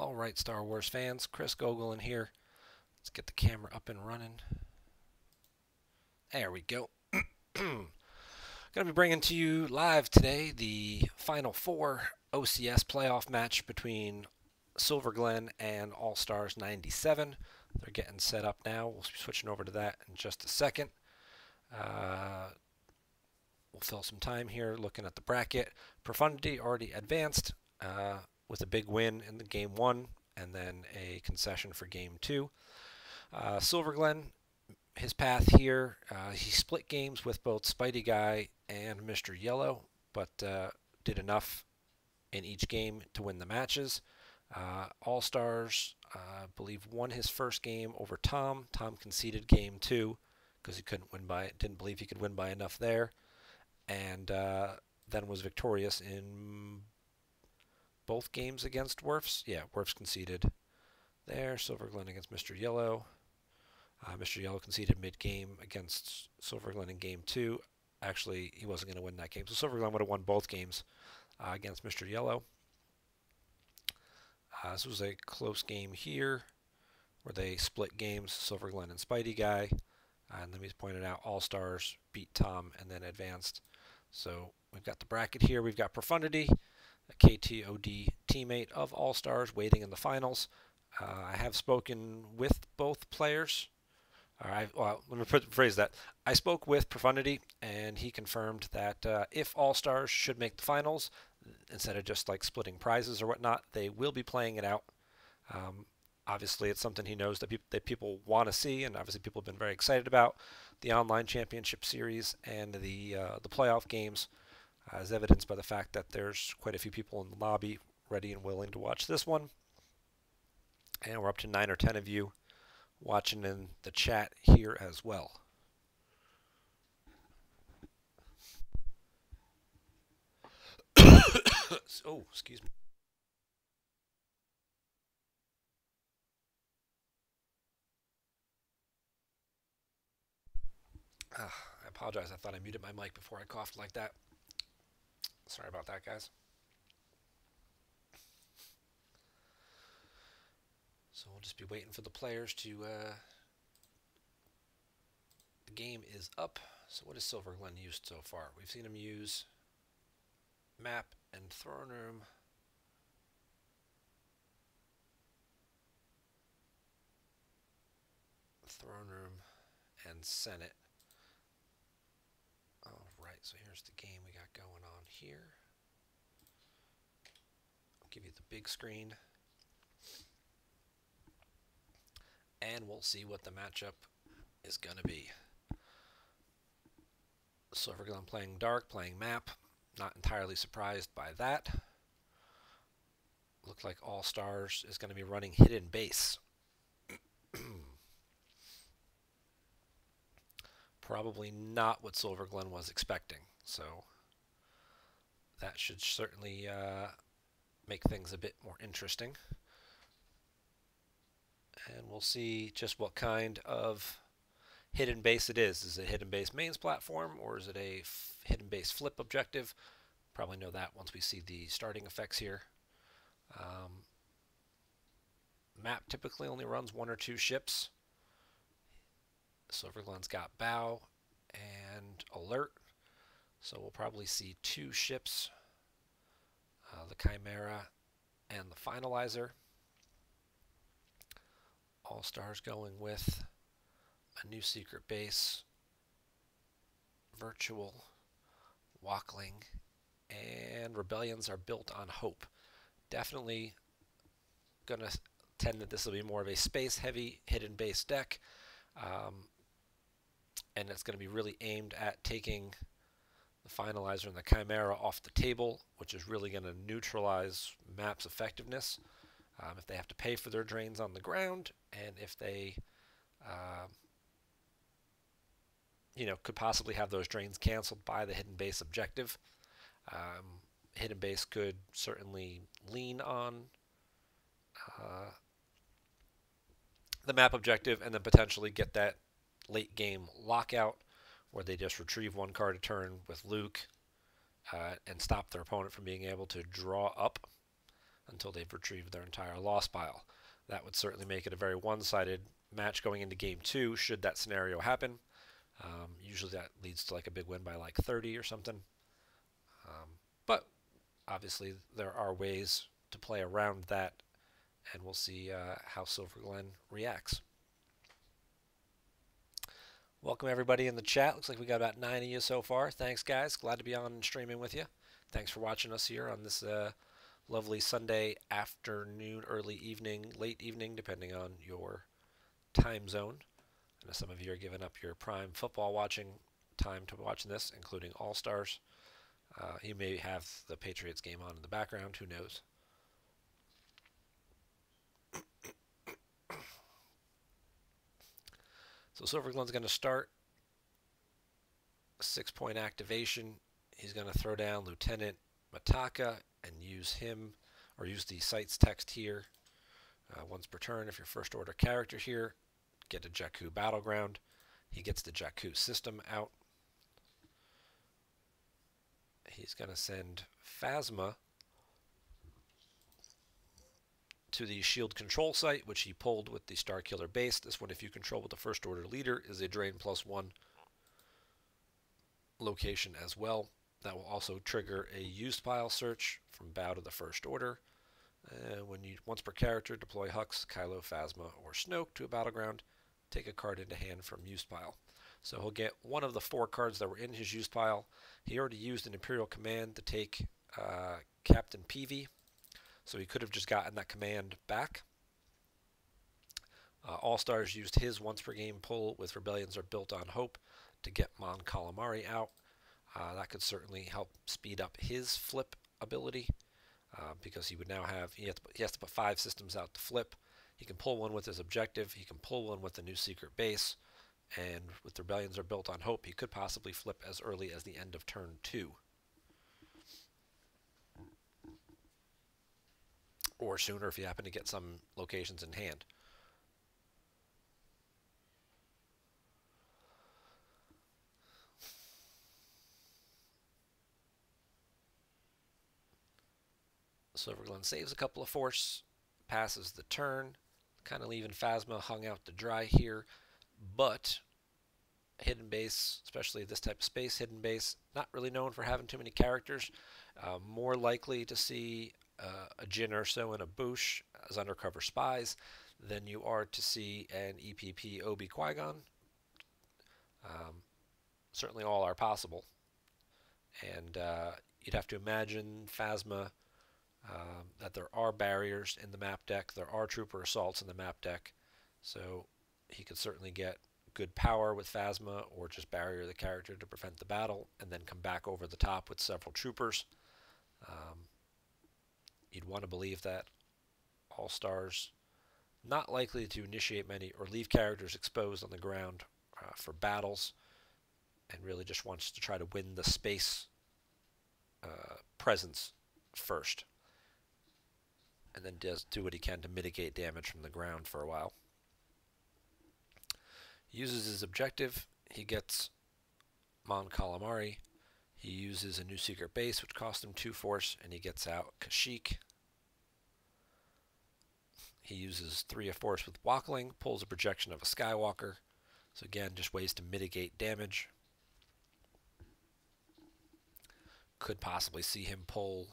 All right, Star Wars fans, Chris Gogol in here. Let's get the camera up and running. There we go. Going to be bringing to you live today the Final Four OCS playoff match between Silverglen and All Stars 97. They're getting set up now. We'll be switching over to that in just a second. Uh, we'll fill some time here looking at the bracket. Profundity already advanced. Uh, with a big win in the game one and then a concession for game two. Uh, Silverglen, his path here, uh, he split games with both Spidey Guy and Mr. Yellow, but uh, did enough in each game to win the matches. Uh, All Stars, uh, I believe, won his first game over Tom. Tom conceded game two because he couldn't win by, didn't believe he could win by enough there, and uh, then was victorious in both games against Werfs. Yeah, Werfs conceded there. Silverglen against Mr. Yellow. Uh, Mr. Yellow conceded mid-game against Silverglen in game two. Actually, he wasn't going to win that game, so Silverglen would have won both games uh, against Mr. Yellow. Uh, this was a close game here where they split games, Silverglen and Spidey Guy. and then we pointed out All Stars beat Tom and then advanced. So we've got the bracket here. We've got Profundity, a KTOD teammate of All Stars waiting in the finals. Uh, I have spoken with both players. I, well, let me phrase that. I spoke with Profundity, and he confirmed that uh, if All Stars should make the finals, instead of just like splitting prizes or whatnot, they will be playing it out. Um, obviously, it's something he knows that, pe that people want to see, and obviously people have been very excited about the online championship series and the uh, the playoff games as evidenced by the fact that there's quite a few people in the lobby ready and willing to watch this one. And we're up to 9 or 10 of you watching in the chat here as well. oh, excuse me. Ah, I apologize. I thought I muted my mic before I coughed like that. Sorry about that, guys. So we'll just be waiting for the players to. Uh, the game is up. So what has Silverglen used so far? We've seen him use map and throne room. Throne room and Senate. Alright, so here's the game we got going on here. Give you the big screen. And we'll see what the matchup is going to be. Silverglen playing dark, playing map. Not entirely surprised by that. Looks like All Stars is going to be running hidden base. Probably not what Silverglen was expecting. So that should certainly uh, make things a bit more interesting. And we'll see just what kind of hidden base it is. Is it hidden base mains platform or is it a hidden base flip objective? Probably know that once we see the starting effects here. Um, map typically only runs one or two ships. Silverglen's got bow and alert. So we'll probably see two ships, uh, the Chimera and the Finalizer. All Stars going with a new secret base, virtual, Wokling, and Rebellions are built on Hope. Definitely going to tend that this will be more of a space-heavy hidden base deck. Um, and it's going to be really aimed at taking the finalizer and the chimera off the table, which is really going to neutralize maps effectiveness um, if they have to pay for their drains on the ground and if they uh, you know could possibly have those drains canceled by the hidden base objective. Um, hidden base could certainly lean on uh, the map objective and then potentially get that late game lockout where they just retrieve one card a turn with Luke uh, and stop their opponent from being able to draw up until they've retrieved their entire lost pile. That would certainly make it a very one-sided match going into game two, should that scenario happen. Um, usually that leads to like a big win by like 30 or something. Um, but obviously there are ways to play around that, and we'll see uh, how Silverglen reacts. Welcome everybody in the chat. Looks like we got about nine of you so far. Thanks, guys. Glad to be on and streaming with you. Thanks for watching us here on this uh, lovely Sunday afternoon, early evening, late evening, depending on your time zone. I know some of you are giving up your prime football watching time to watching this, including All Stars. Uh, you may have the Patriots game on in the background. Who knows? So Silverglen's going to start. Six point activation. He's going to throw down Lieutenant Mitaka and use him, or use the site's text here. Uh, once per turn, if your first order character here, get a Jakku Battleground. He gets the Jakku system out. He's going to send Phasma to the shield control site, which he pulled with the Starkiller base. This one, if you control with the first order leader, is a drain plus one location as well. That will also trigger a used pile search from bow to the first order. Uh, when you once per character, deploy Hux, Kylo, Phasma, or Snoke to a battleground. Take a card into hand from used pile. So he'll get one of the four cards that were in his used pile. He already used an Imperial command to take uh, Captain Peavey so he could have just gotten that command back. Uh, All Stars used his once per game pull with Rebellions are built on hope to get Mon Calamari out. Uh, that could certainly help speed up his flip ability uh, because he would now have he has, to, he has to put five systems out to flip. He can pull one with his objective. He can pull one with the new secret base. And with Rebellions are built on hope, he could possibly flip as early as the end of turn two. Or sooner if you happen to get some locations in hand. Silverglen saves a couple of force, passes the turn, kind of leaving Phasma hung out to dry here, but hidden base, especially this type of space, hidden base, not really known for having too many characters. Uh, more likely to see uh, a Jyn Erso and a Boushh as undercover spies than you are to see an EPP Obi Qui-Gon. Um, certainly all are possible. And uh, you'd have to imagine Phasma um, that there are barriers in the map deck. There are trooper assaults in the map deck. So he could certainly get good power with Phasma or just barrier the character to prevent the battle and then come back over the top with several troopers. Um, you'd want to believe that All Stars not likely to initiate many or leave characters exposed on the ground uh, for battles and really just wants to try to win the space uh, presence first and then does do what he can to mitigate damage from the ground for a while. Uses his objective. He gets Mon Calamari. He uses a new secret base, which costs him two force, and he gets out Kashyyyk. He uses three of force with Wokling, pulls a projection of a Skywalker. So again, just ways to mitigate damage. Could possibly see him pull.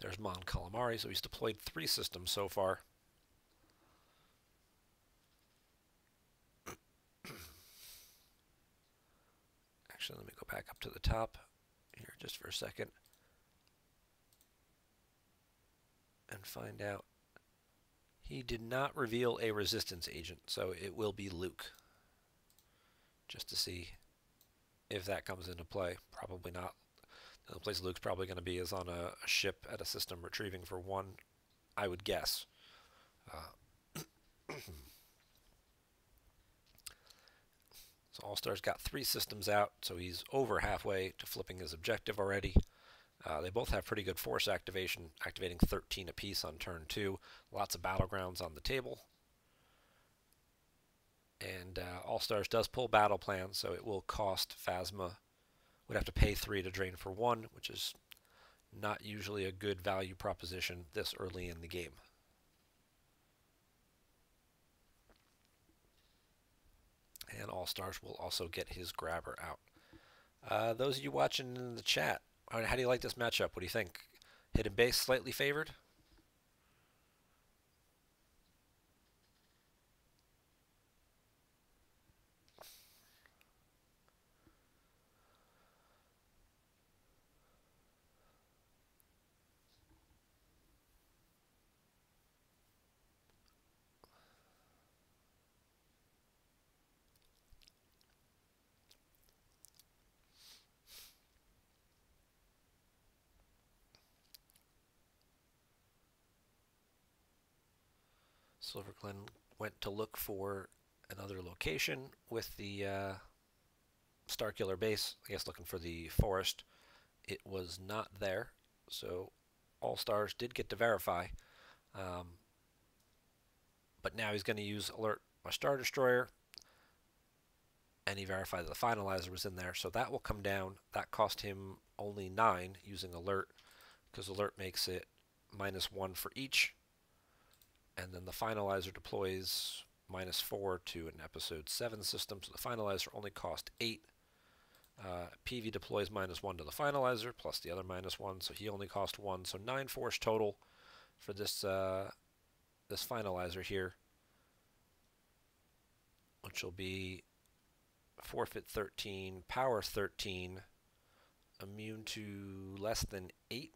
There's Mon Calamari, so he's deployed three systems so far. Actually, let me go back up to the top here just for a second and find out. He did not reveal a resistance agent, so it will be Luke. Just to see if that comes into play. Probably not. The place Luke's probably going to be is on a, a, ship at a system retrieving for one, I would guess. Uh, So All-Star's got three systems out, so he's over halfway to flipping his objective already. Uh, they both have pretty good force activation, activating 13 apiece on turn 2. Lots of battlegrounds on the table. And uh, All-Stars does pull battle plan, so it will cost Phasma. Would have to pay 3 to drain for 1, which is Not usually a good value proposition this early in the game. And All Stars will also get his grabber out. Uh, those of you watching in the chat, how do you like this matchup? What do you think? Hidden base slightly favored? Silverglen went to look for another location with the uh, Starkiller base. I guess looking for the forest. It was not there, so All Stars did get to verify. Um, but now he's going to use Alert my Star Destroyer, and he verified that the finalizer was in there, so that will come down. That cost him only 9 using Alert, because Alert makes it minus 1 for each and then the finalizer deploys minus 4 to an episode 7 system, so the finalizer only cost 8. Uh, Peavey deploys minus 1 to the finalizer, plus the other minus 1, so he only cost 1, so 9 force total for this, uh, this finalizer here, which will be forfeit 13, power 13, immune to less than 8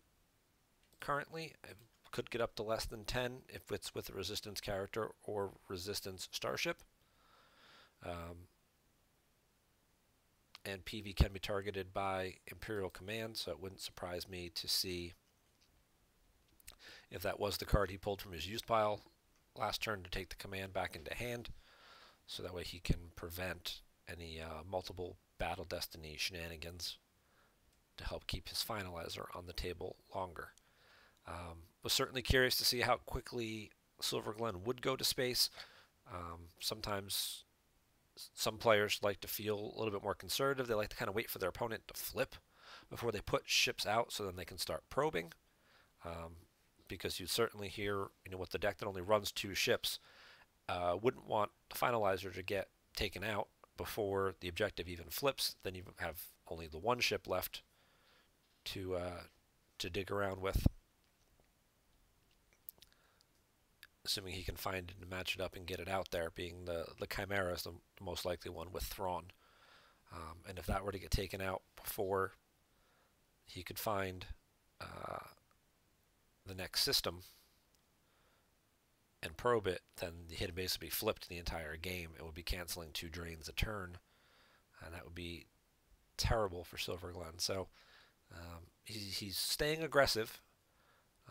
currently. I could get up to less than 10 if it's with a resistance character or resistance starship. Um, and Peavey can be targeted by Imperial Command, so it wouldn't surprise me to see if that was the card he pulled from his used pile last turn to take the command back into hand, so that way he can prevent any uh, multiple Battle Destiny shenanigans to help keep his finalizer on the table longer. Um, was certainly curious to see how quickly Silverglen would go to space. Um, sometimes some players like to feel a little bit more conservative. They like to kind of wait for their opponent to flip before they put ships out so then they can start probing. Um, because you certainly hear, you know, with the deck that only runs two ships, uh, wouldn't want the finalizer to get taken out before the objective even flips. Then you have only the one ship left to uh, to dig around with. Assuming he can find it and match it up and get it out there, being the, the Chimera is the most likely one with Thrawn. Um, and if that were to get taken out before he could find uh, the next system and probe it, then base would be flipped the entire game. It would be canceling two drains a turn, and that would be terrible for Silverglen. So um, he's, he's staying aggressive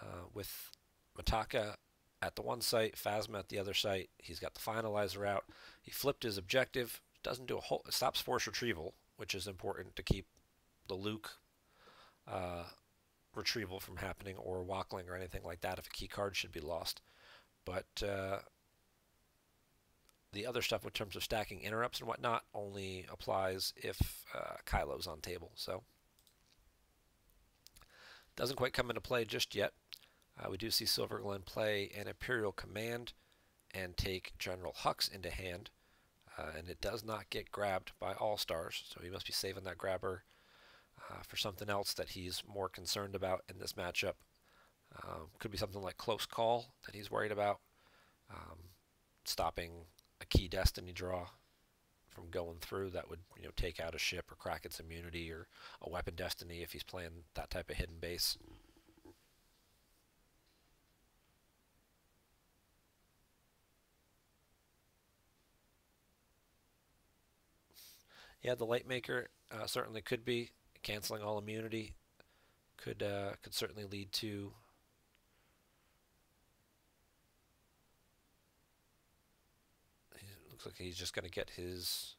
uh, with Mitaka at the one site, Phasma at the other site. He's got the finalizer out. He flipped his objective. Doesn't do a whole. Stops force retrieval, which is important to keep the Luke uh, retrieval from happening, or Wokling, or anything like that if a key card should be lost. But uh, the other stuff in terms of stacking interrupts and whatnot only applies if uh, Kylo's on table. So doesn't quite come into play just yet. Uh, we do see Silverglen play an Imperial Command and take General Hux into hand. Uh, and it does not get grabbed by All Stars, so he must be saving that grabber uh, for something else that he's more concerned about in this matchup. Um, could be something like Close Call that he's worried about, um, stopping a key Destiny draw from going through that would you know take out a ship or crack its immunity or a weapon Destiny if he's playing that type of hidden base. Yeah, the light maker uh, certainly could be canceling all immunity. Could uh, could certainly lead to looks like he's just going to get his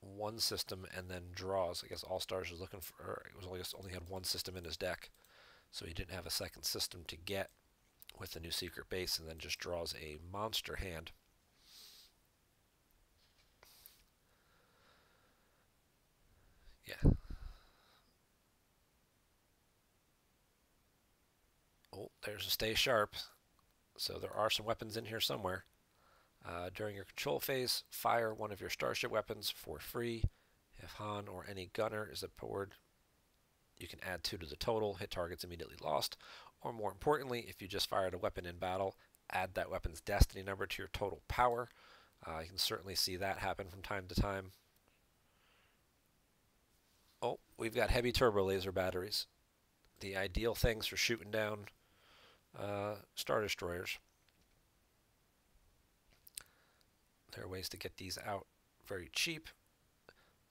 one system and then draws. I guess All Stars was looking for. It was only only had one system in his deck, so he didn't have a second system to get with the new secret base, and then just draws a monster hand. Yeah. Oh, there's a stay sharp. So there are some weapons in here somewhere. Uh, during your control phase, fire one of your starship weapons for free. If Han or any gunner is aboard, you can add two to the total, hit targets immediately lost. Or more importantly, if you just fired a weapon in battle, add that weapon's destiny number to your total power. Uh, you can certainly see that happen from time to time. Oh, we've got heavy turbo laser batteries. The ideal things for shooting down uh, Star Destroyers. There are ways to get these out very cheap.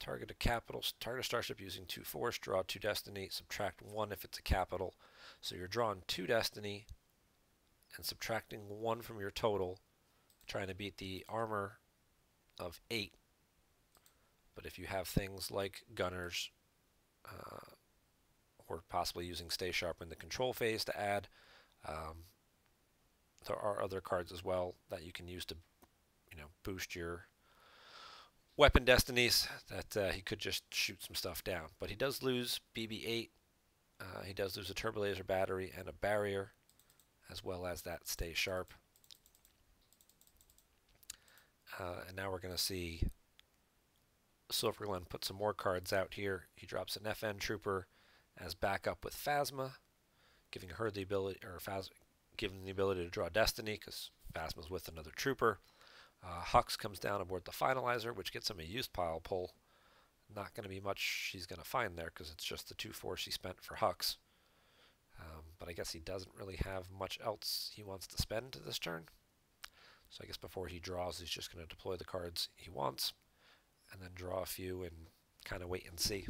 Target a capital, target a starship using two force, draw two destiny, subtract one if it's a capital. So you're drawing two destiny and subtracting one from your total, trying to beat the armor of eight. But if you have things like gunners, uh, or possibly using Stay Sharp in the control phase to add, um, there are other cards as well that you can use to, you know, boost your weapon destinies. That uh, he could just shoot some stuff down, but he does lose BB-8. Uh, he does lose a turbo laser battery and a barrier, as well as that Stay Sharp. Uh, and now we're going to see Silverglen put some more cards out here. He drops an FN Trooper as backup with Phasma giving her the ability, or Phas giving the ability to draw Destiny, because Phasma's with another trooper. Uh, Hux comes down aboard the Finalizer, which gets him a used pile pull. Not going to be much she's going to find there, because it's just the 2-4 she spent for Hux. Um, but I guess he doesn't really have much else he wants to spend this turn. So I guess before he draws, he's just going to deploy the cards he wants, and then draw a few and kind of wait and see.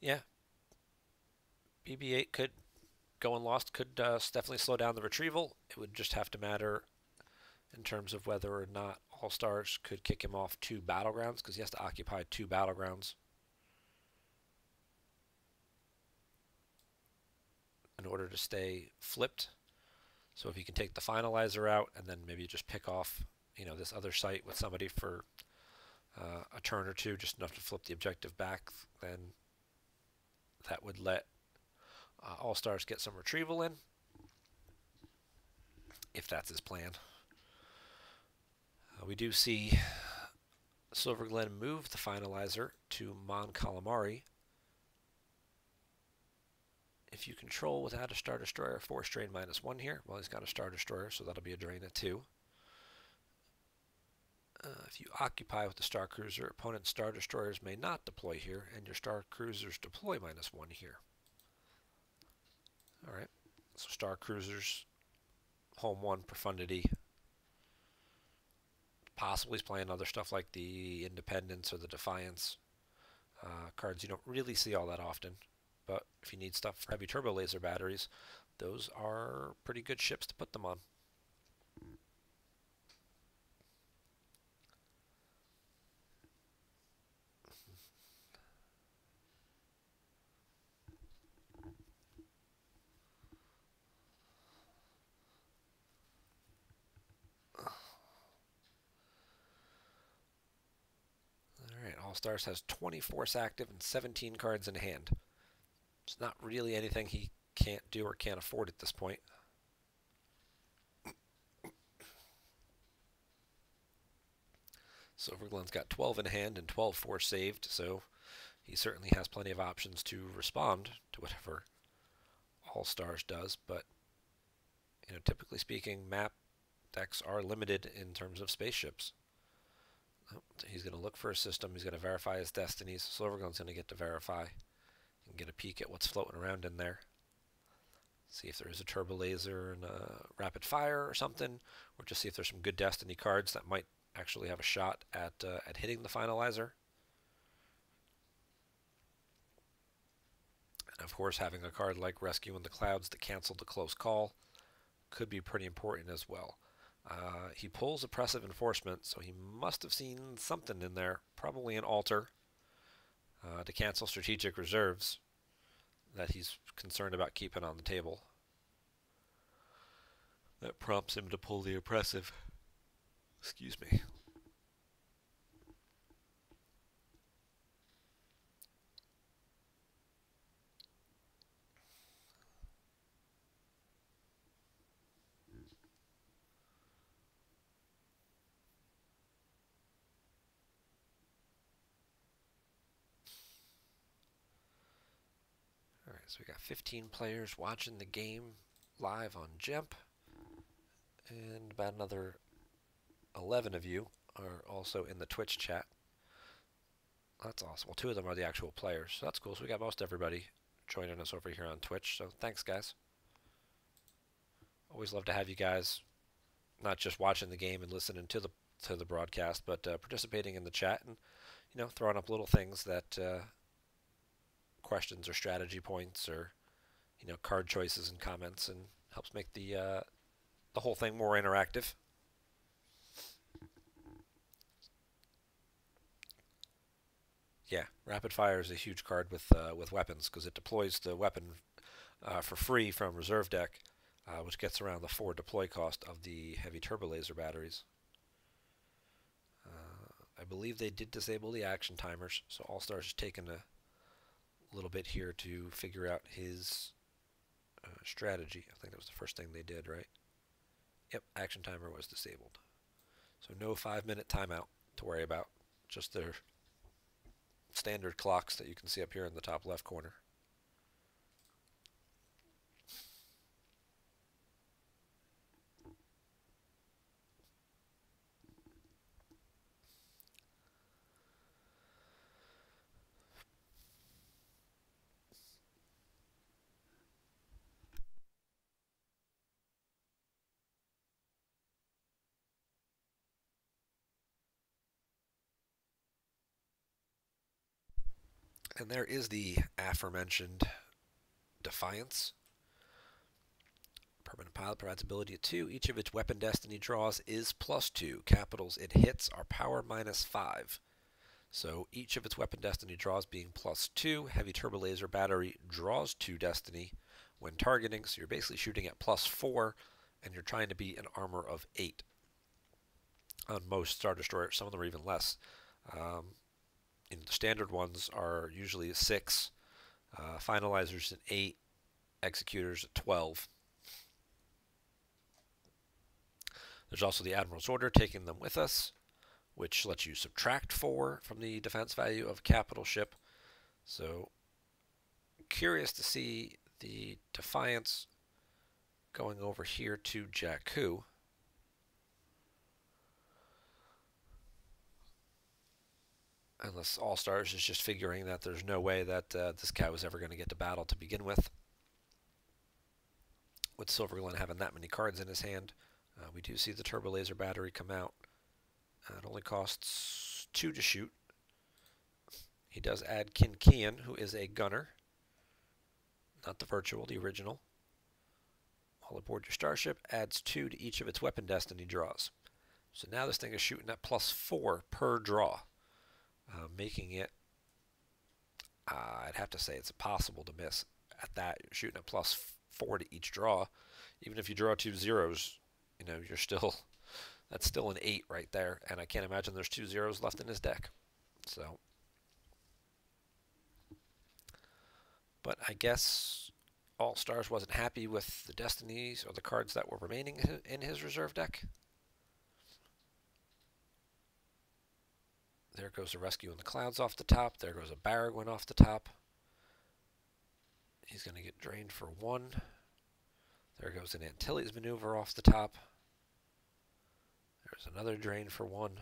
Yeah. BB-8 could go and lost could uh, definitely slow down the retrieval. It would just have to matter in terms of whether or not All Stars could kick him off two battlegrounds because he has to occupy two battlegrounds in order to stay flipped. So if you can take the finalizer out and then maybe just pick off, you know, this other site with somebody for uh, a turn or two, just enough to flip the objective back, then that would let uh, All Stars get some retrieval in, if that's his plan. Uh, we do see Silverglen move the finalizer to Mon Calamari. If you control without a Star Destroyer, force drain minus one here. Well, he's got a Star Destroyer, so that'll be a drain at two. Uh, if you occupy with the Star Cruiser, opponent's Star Destroyers may not deploy here, and your Star Cruisers deploy minus one here. Alright, so Star Cruisers, home one, Profundity. Possibly he's playing other stuff like the Independence or the Defiance. Uh, cards you don't really see all that often, but if you need stuff for heavy turbo laser batteries, those are pretty good ships to put them on. All Stars has 20 force active and 17 cards in hand. It's not really anything he can't do or can't afford at this point. Silverglen's got 12 in hand and 12 force saved, so he certainly has plenty of options to respond to whatever All Stars does, but you know, typically speaking, map decks are limited in terms of spaceships. He's going to look for a system. He's going to verify his destinies. Silverglen's going to get to verify and get a peek at what's floating around in there. See if there is a turbo laser and a rapid fire or something, or just see if there's some good destiny cards that might actually have a shot at uh, at hitting the finalizer. And of course, having a card like Rescue in the Clouds to cancel the close call could be pretty important as well. Uh, he pulls oppressive enforcement, so he must have seen something in there, probably an altar, uh, to cancel strategic reserves that he's concerned about keeping on the table. That prompts him to pull the oppressive. Excuse me. So we got 15 players watching the game live on GEMP, and about another 11 of you are also in the Twitch chat. That's awesome. Well, two of them are the actual players, so that's cool. So we got most everybody joining us over here on Twitch. So thanks, guys. Always love to have you guys, not just watching the game and listening to the to the broadcast, but uh, participating in the chat and you know throwing up little things that uh, questions or strategy points or you know card choices and comments and helps make the uh, the whole thing more interactive. Yeah, rapid fire is a huge card with uh, with weapons because it deploys the weapon uh, for free from reserve deck, uh, which gets around the four deploy cost of the heavy turbo laser batteries. Uh, I believe they did disable the action timers, so All Stars has taken a little bit here to figure out his uh, strategy. I think that was the first thing they did, right? Yep, action timer was disabled. So no five minute timeout to worry about, just their standard clocks that you can see up here in the top left corner. And there is the aforementioned Defiance. Permanent pilot provides ability of 2. Each of its weapon destiny draws is plus 2. Capitals it hits are power minus 5. So each of its weapon destiny draws being plus 2. Heavy turbo laser battery draws 2 destiny when targeting. So you're basically shooting at plus 4 and you're trying to be an armor of 8 on most Star Destroyers. Some of them are even less. Um, you know, the standard ones are usually a 6, uh, finalizers an 8, executors at 12. There's also the Admiral's Order taking them with us, which lets you subtract 4 from the defense value of a capital ship. So, curious to see the Defiance going over here to Jakku. Unless All Stars is just figuring that there's no way that uh, this guy was ever going to get to battle to begin with. With Silver having that many cards in his hand, uh, we do see the Turbo Laser battery come out. Uh, it only costs two to shoot. He does add Kin Kian, who is a gunner, not the virtual, the original. All aboard your starship adds two to each of its weapon destiny draws. So now this thing is shooting at plus four per draw uh, making it, uh, I'd have to say it's impossible to miss at that. You're shooting a plus four to each draw. Even if you draw two zeros, you know, you're still, that's still an eight right there. And I can't imagine there's two zeros left in his deck. So, but I guess All Stars wasn't happy with the destinies or the cards that were remaining in his reserve deck. There goes a rescue in the clouds off the top. There goes a Baragwin off the top. He's going to get drained for one. There goes an Antilles maneuver off the top. There's another drain for one.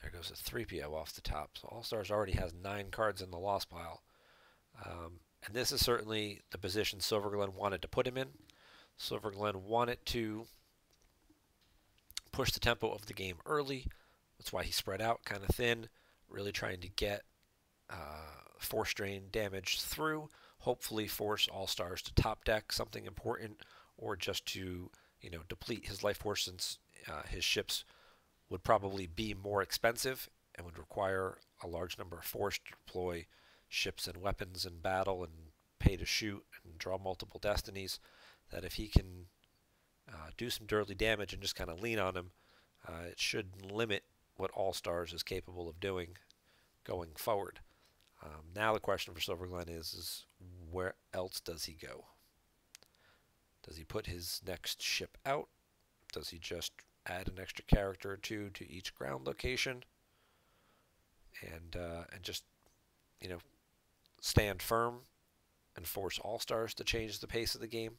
There goes a 3PO off the top. So All Stars already has nine cards in the loss pile. Um, and this is certainly the position Silverglen wanted to put him in. Silverglen wanted to push the tempo of the game early that's why he spread out kind of thin, really trying to get uh, force drain damage through. Hopefully, force all stars to top deck something important, or just to you know deplete his life force since uh, his ships would probably be more expensive and would require a large number of force to deploy ships and weapons in battle and pay to shoot and draw multiple destinies. That if he can uh, do some dirty damage and just kind of lean on him, uh, it should limit what All Stars is capable of doing going forward. Um, now the question for Silverglen is, is where else does he go? Does he put his next ship out? Does he just add an extra character or two to each ground location? And uh, and just you know stand firm and force All Stars to change the pace of the game.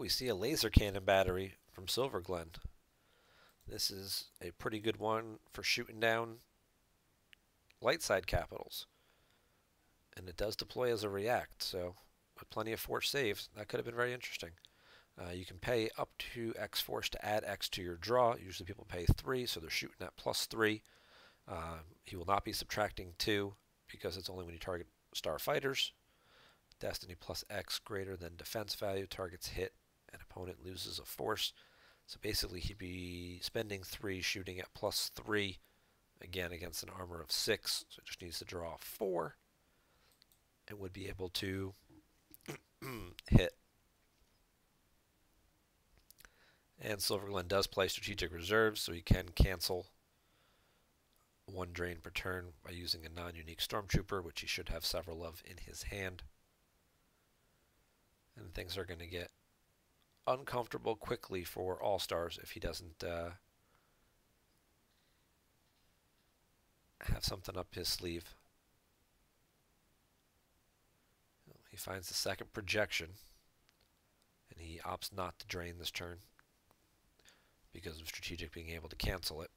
We see a laser cannon battery from Silverglen. This is a pretty good one for shooting down light side capitals. And it does deploy as a react, so with plenty of force saves, that could have been very interesting. Uh, you can pay up to X force to add X to your draw. Usually people pay 3, so they're shooting at plus 3. Uh, he will not be subtracting 2 because it's only when you target star fighters. Destiny plus X greater than defense value. Targets hit and opponent loses a force. So basically he'd be spending 3, shooting at plus 3 again against an armor of 6. So just needs to draw 4 and would be able to hit. And Silverglen does play strategic reserves, so he can cancel one drain per turn by using a non-unique Stormtrooper, which he should have several of in his hand. And things are going to get uncomfortable quickly for All Stars if he doesn't uh, have something up his sleeve. He finds the second projection, and he opts not to drain this turn because of strategic being able to cancel it.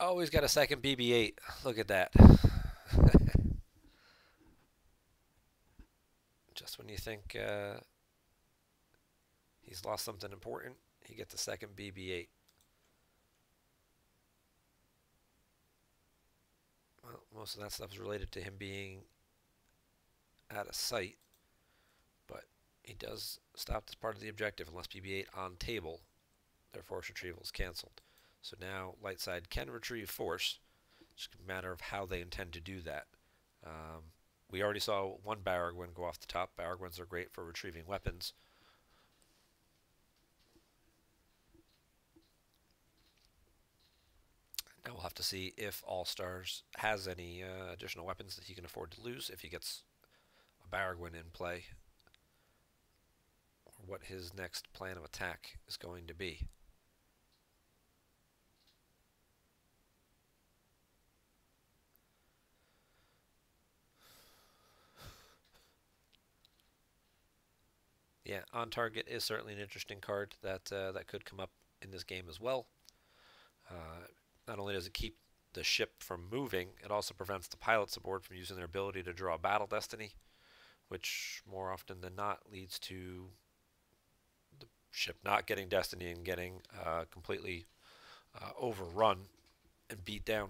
Oh, he's got a second BB-8. Look at that. Just when you think uh, he's lost something important, he gets a second BB-8. Well, most of that stuff is related to him being out of sight, but he does stop as part of the objective unless BB-8 on table. Their force retrieval is canceled. So now light side can retrieve force. It's a matter of how they intend to do that. Um, we already saw one Baragwin go off the top. Baragwins are great for retrieving weapons. Now we'll have to see if All Stars has any uh, additional weapons that he can afford to lose if he gets a Baragwin in play, or what his next plan of attack is going to be. Yeah, on target is certainly an interesting card that uh, that could come up in this game as well. Uh, not only does it keep the ship from moving, it also prevents the pilots aboard from using their ability to draw battle destiny, which more often than not leads to the ship not getting destiny and getting uh, completely uh, overrun and beat down.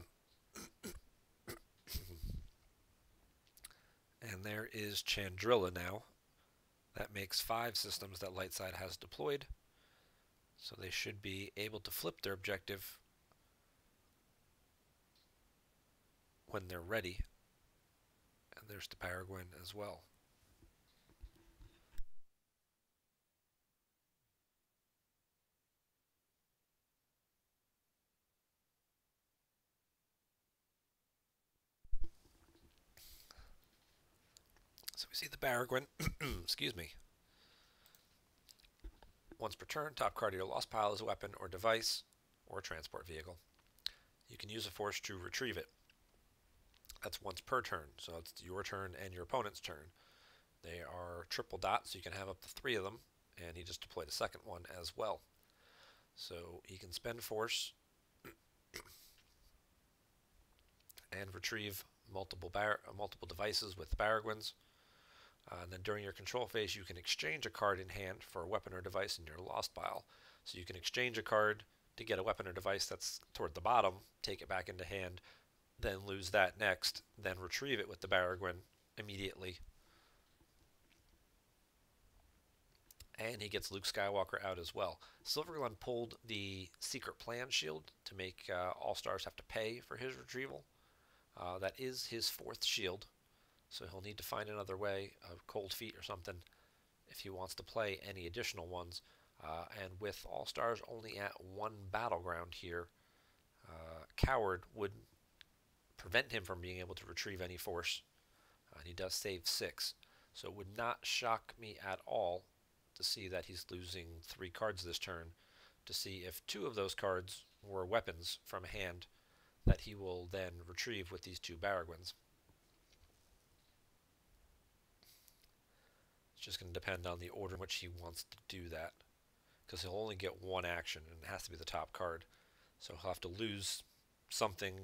and there is Chandrila now that makes five systems that Lightside has deployed. So they should be able to flip their objective when they're ready. And there's the Baragwin as well. See the Baragwin, excuse me. Once per turn, top card of your lost pile is a weapon or device or transport vehicle. You can use a force to retrieve it. That's once per turn, so it's your turn and your opponent's turn. They are triple dots, so you can have up to three of them, and he just deployed a second one as well. So he can spend force and retrieve multiple multiple devices with Baragwins. Uh, and then during your control phase, you can exchange a card in hand for a weapon or device in your lost pile. So you can exchange a card to get a weapon or device that's toward the bottom, take it back into hand, then lose that next, then retrieve it with the Baragwin immediately. And he gets Luke Skywalker out as well. Silverglen pulled the Secret Plan shield to make uh, All Stars have to pay for his retrieval. Uh, that is his fourth shield, so he'll need to find another way, of cold feet or something, if he wants to play any additional ones. Uh, and with All Stars only at one battleground here, uh, Coward would prevent him from being able to retrieve any force. Uh, and he does save six. So it would not shock me at all to see that he's losing three cards this turn to see if two of those cards were weapons from hand that he will then retrieve with these two Baragwins. Just going to depend on the order in which he wants to do that because he'll only get one action and it has to be the top card. So he'll have to lose something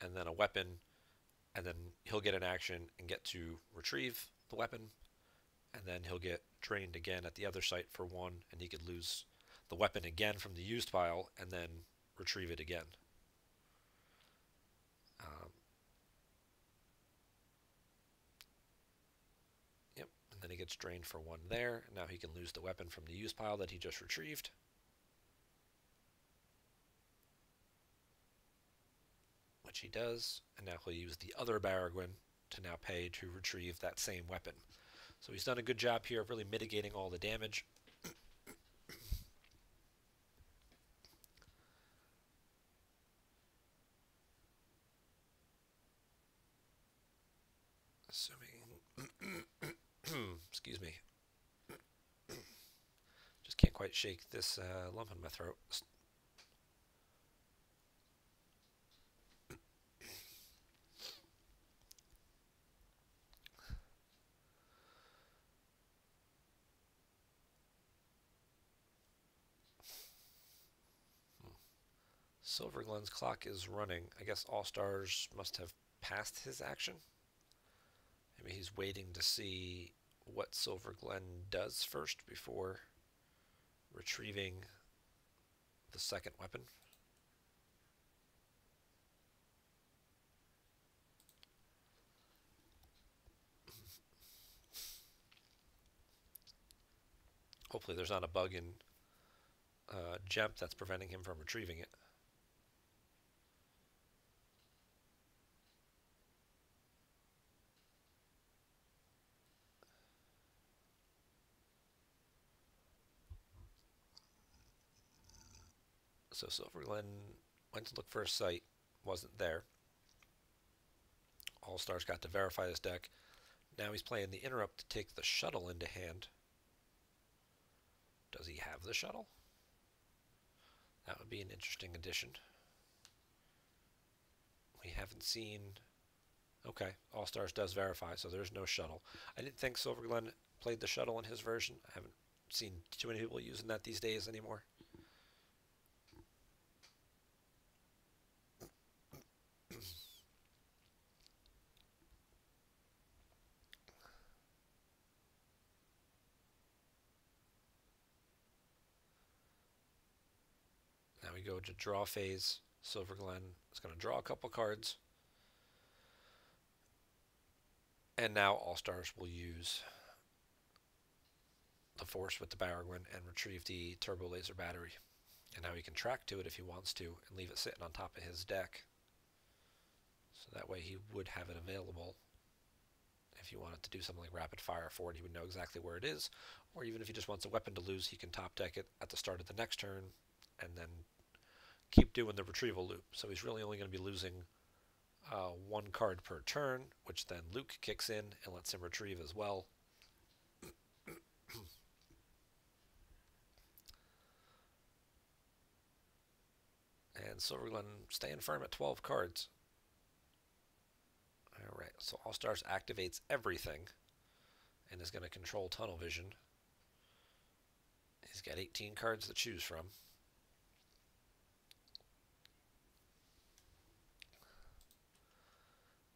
and then a weapon and then he'll get an action and get to retrieve the weapon and then he'll get drained again at the other site for one and he could lose the weapon again from the used pile and then retrieve it again. Um, yep, and then he gets drained for one there. Now he can lose the weapon from the use pile that he just retrieved. Which he does, and now he'll use the other Baragwin to now pay to retrieve that same weapon. So he's done a good job here of really mitigating all the damage. Excuse me. Just can't quite shake this uh, lump in my throat. Silverglen's clock is running. I guess All Stars must have passed his action. Maybe he's waiting to see what Silverglen does first before retrieving the second weapon. Hopefully there's not a bug in uh, GEMP that's preventing him from retrieving it. So Silverglen went to look for a site, wasn't there. All Stars got to verify his deck. Now he's playing the interrupt to take the shuttle into hand. Does he have the shuttle? That would be an interesting addition. We haven't seen... Okay, All Stars does verify, so there's no shuttle. I didn't think Silverglen played the shuttle in his version. I haven't seen too many people using that these days anymore. we go to draw phase. Silverglen is going to draw a couple cards. And now All Stars will use the Force with the Baragwin and retrieve the Turbo Laser Battery. And now he can track to it if he wants to and leave it sitting on top of his deck. So that way he would have it available if he wanted to do something like rapid fire for it, he would know exactly where it is. Or even if he just wants a weapon to lose, he can top deck it at the start of the next turn and then keep doing the retrieval loop. So he's really only going to be losing uh, one card per turn, which then Luke kicks in and lets him retrieve as well. and Silverglen staying firm at 12 cards. Alright, so All Stars activates everything and is going to control Tunnel Vision. He's got 18 cards to choose from.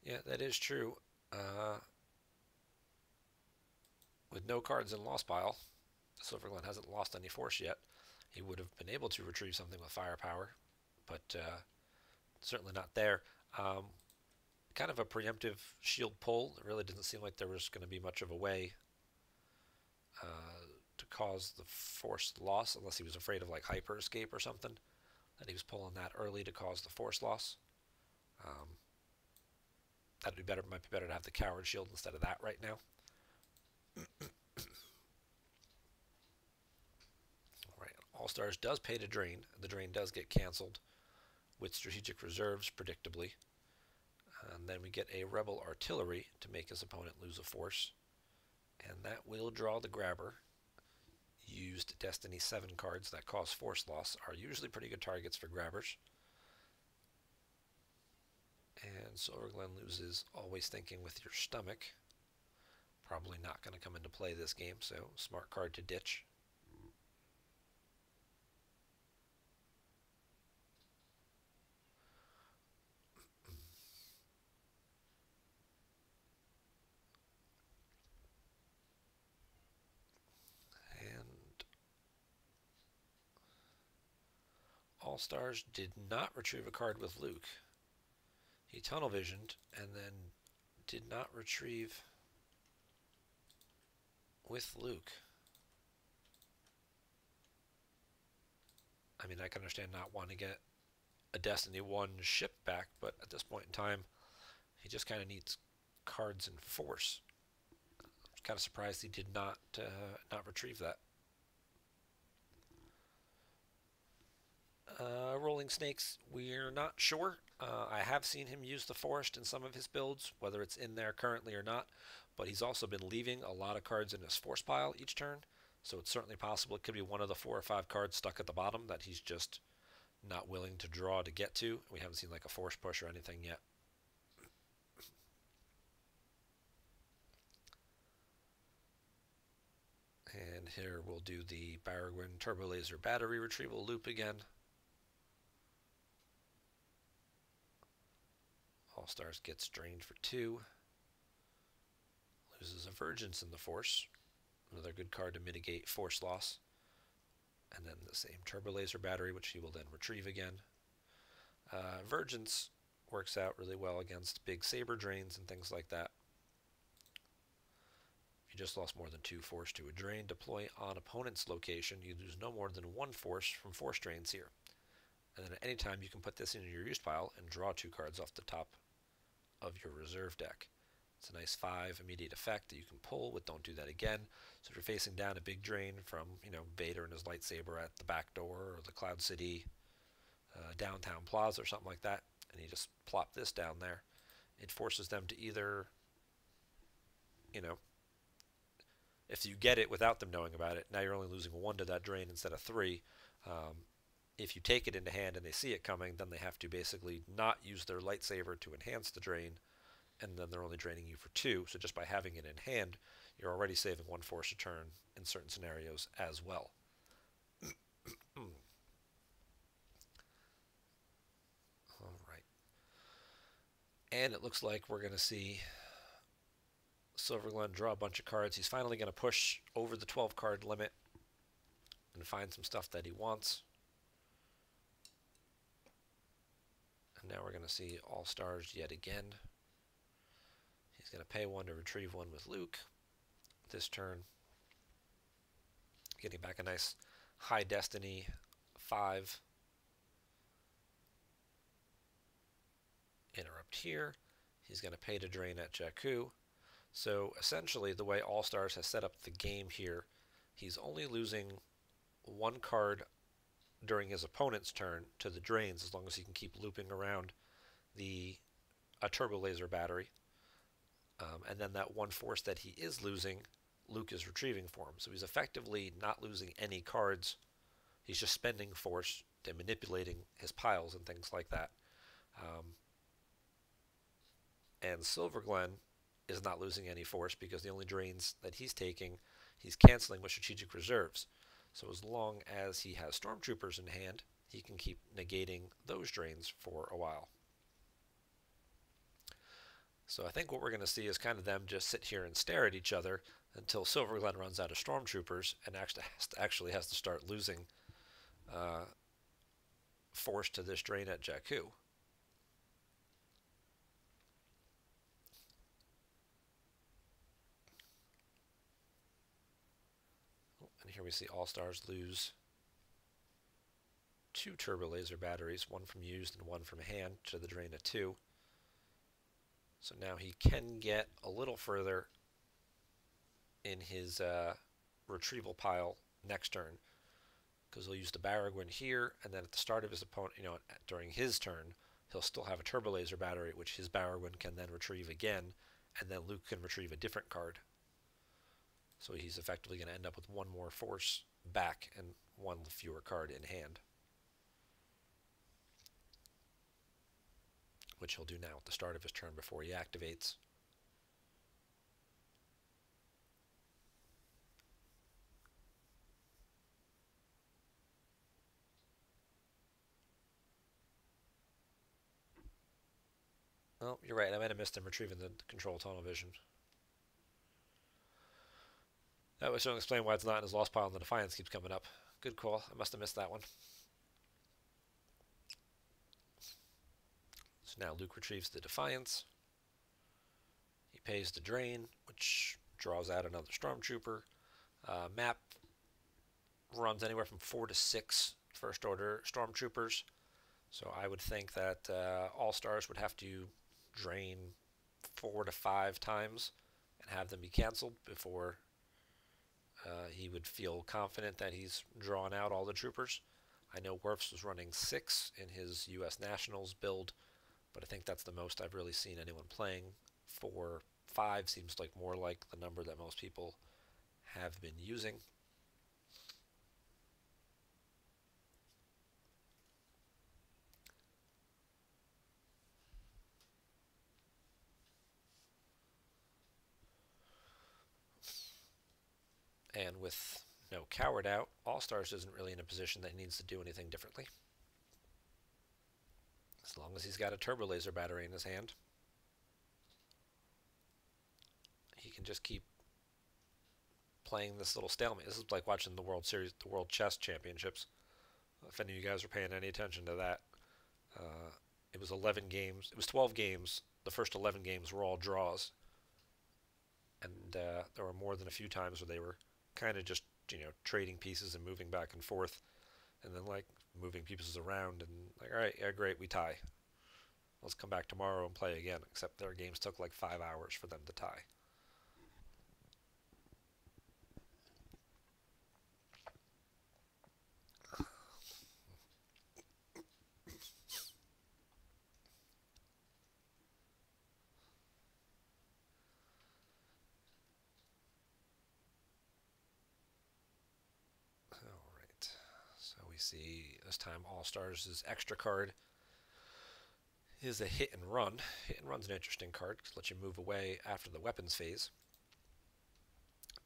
Yeah, that is true. Uh, with no cards in lost pile, Silverglen hasn't lost any force yet. He would have been able to retrieve something with firepower, but uh, certainly not there. Um, kind of a preemptive shield pull. It really didn't seem like there was going to be much of a way uh, to cause the force loss, unless he was afraid of like hyper escape or something. That he was pulling that early to cause the force loss. Um, That'd be better. Might be better to have the coward shield instead of that right now. All right, All Stars does pay to drain. The drain does get canceled with strategic reserves, predictably. And then we get a Rebel Artillery to make his opponent lose a force. And that will draw the grabber. Used Destiny 7 cards that cause force loss are usually pretty good targets for grabbers. And Silverglen loses Always Thinking with Your Stomach. Probably not going to come into play this game, so smart card to ditch. And All Stars did not retrieve a card with Luke. He tunnel visioned and then did not retrieve with Luke. I mean, I can understand not wanting to get a Destiny 1 ship back, but at this point in time, he just kind of needs cards and force. Kind of surprised he did not uh, not retrieve that. Uh, Rolling Snakes, we're not sure. Uh, I have seen him use the Forest in some of his builds, whether it's in there currently or not, but he's also been leaving a lot of cards in his Force pile each turn, so it's certainly possible it could be one of the four or five cards stuck at the bottom that he's just not willing to draw to get to. We haven't seen like a Force push or anything yet. And here we'll do the Baragwin Turbo Laser Battery Retrieval loop again. All Stars gets drained for two. Loses a Vergence in the Force. Another good card to mitigate force loss. And then the same Turbo Laser battery, which he will then retrieve again. Uh, Vergence works out really well against big saber drains and things like that. If you just lost more than two force to a drain, deploy on opponent's location. You lose no more than one force from force drains here. And then at any time you can put this in your used pile and draw two cards off the top of your reserve deck. It's a nice five immediate effect that you can pull with Don't Do That Again. So if you're facing down a big drain from, you know, Vader and his lightsaber at the back door or the Cloud City uh, downtown plaza or something like that, and you just plop this down there, it forces them to either, you know, if you get it without them knowing about it, now you're only losing one to that drain instead of three. Um, if you take it into hand and they see it coming, then they have to basically not use their lightsaber to enhance the drain, and then they're only draining you for two. So just by having it in hand, you're already saving one force a turn in certain scenarios as well. All right. And it looks like we're going to see Silverglen draw a bunch of cards. He's finally going to push over the 12 card limit and find some stuff that he wants. Now we're going to see All Stars yet again. He's going to pay one to retrieve one with Luke this turn. Getting back a nice high destiny 5. Interrupt here. He's going to pay to drain at Jakku. So essentially the way All Stars has set up the game here, he's only losing one card during his opponent's turn to the drains as long as he can keep looping around the a turbo laser battery. Um, and then that one force that he is losing, Luke is retrieving for him. So he's effectively not losing any cards. He's just spending force and manipulating his piles and things like that. Um, and Silverglen is not losing any force because the only drains that he's taking, he's canceling with strategic reserves. So as long as he has stormtroopers in hand, he can keep negating those drains for a while. So I think what we're going to see is kind of them just sit here and stare at each other until Silverglen runs out of stormtroopers and actually has to, actually has to start losing uh, force to this drain at Jakku. And here we see All Stars lose two turbo laser batteries, one from used and one from hand, to the drain of two. So now he can get a little further in his uh, retrieval pile next turn. because he'll use the Baragwin here, and then at the start of his opponent, you know, during his turn, he'll still have a Turbo Laser battery, which his Baragwin can then retrieve again, and then Luke can retrieve a different card. So he's effectively going to end up with one more force back and one fewer card in hand. Which he'll do now at the start of his turn before he activates. Oh, you're right. I might have missed him retrieving the control tunnel vision. That would certainly explain why it's not in his lost pile and the Defiance keeps coming up. Good call. I must have missed that one. So now Luke retrieves the Defiance. He pays the Drain, which draws out another Stormtrooper. Uh, map runs anywhere from four to six first order Stormtroopers. So I would think that uh, All Stars would have to drain four to five times and have them be canceled before uh, he would feel confident that he's drawn out all the troopers. I know Werfs was running six in his U.S. Nationals build, but I think that's the most I've really seen anyone playing. Four, five seems like more like the number that most people have been using. And with no coward out, All Stars isn't really in a position that he needs to do anything differently. As long as he's got a turbo laser battery in his hand, he can just keep playing this little stalemate. This is like watching the World Series, the World Chess Championships. If any of you guys are paying any attention to that, uh, it was 11 games. It was 12 games. The first 11 games were all draws, and uh, there were more than a few times where they were kind of just you know trading pieces and moving back and forth, and then like moving pieces around and like all right, yeah, great, we tie. Let's come back tomorrow and play again. Except their games took like five hours for them to tie. see this time All Stars' extra card is a hit and run. Hit and run's an interesting card because it lets you move away after the weapons phase.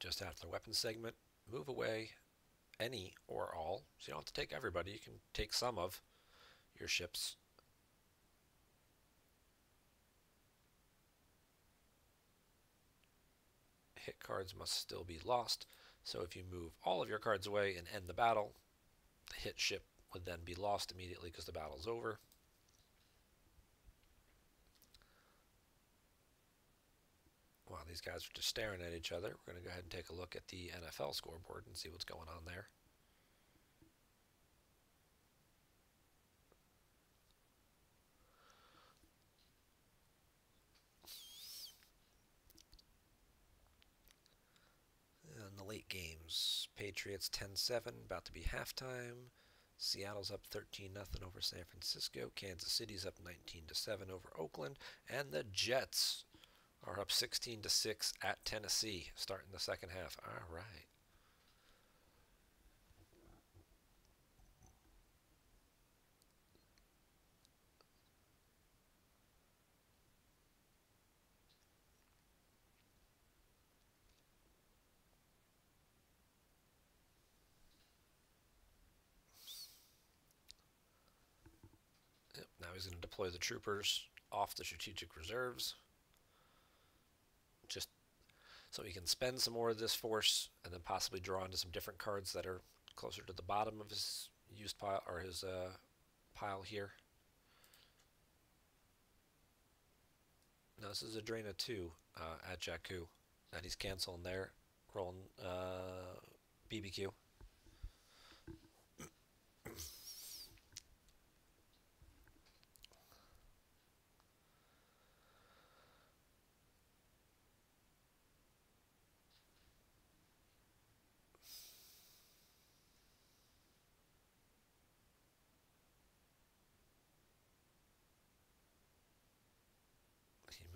Just after the weapons segment, move away any or all. So you don't have to take everybody. You can take some of your ships. Hit cards must still be lost. So if you move all of your cards away and end the battle, the hit ship would then be lost immediately because the battle's over. While these guys are just staring at each other, we're going to go ahead and take a look at the NFL scoreboard and see what's going on there. In the late games. Patriots 10-7, about to be halftime. Seattle's up 13 nothing over San Francisco. Kansas City's up 19 to 7 over Oakland, and the Jets are up 16 to 6 at Tennessee starting the second half. All right. he's going to deploy the troopers off the strategic reserves. Just so he can spend some more of this force and then possibly draw into some different cards that are closer to the bottom of his used pile or his uh, pile here. Now this is a drain of 2 uh, at Jakku that he's canceling there, rolling uh, BBQ.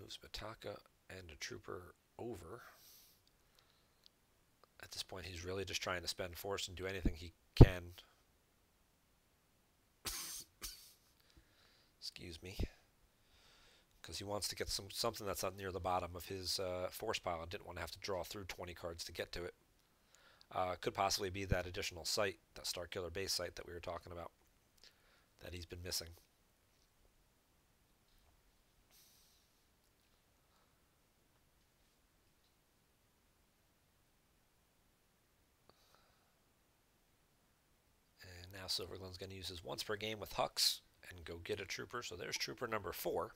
Moves Mitaka and a trooper over. At this point, he's really just trying to spend force and do anything he can. Excuse me. Because he wants to get some something that's up near the bottom of his uh, force pile and didn't want to have to draw through 20 cards to get to it. Uh, could possibly be that additional site, that Starkiller base site that we were talking about, that he's been missing. Silverglen's going to use his once per game with Hux and go get a trooper. So there's trooper number four.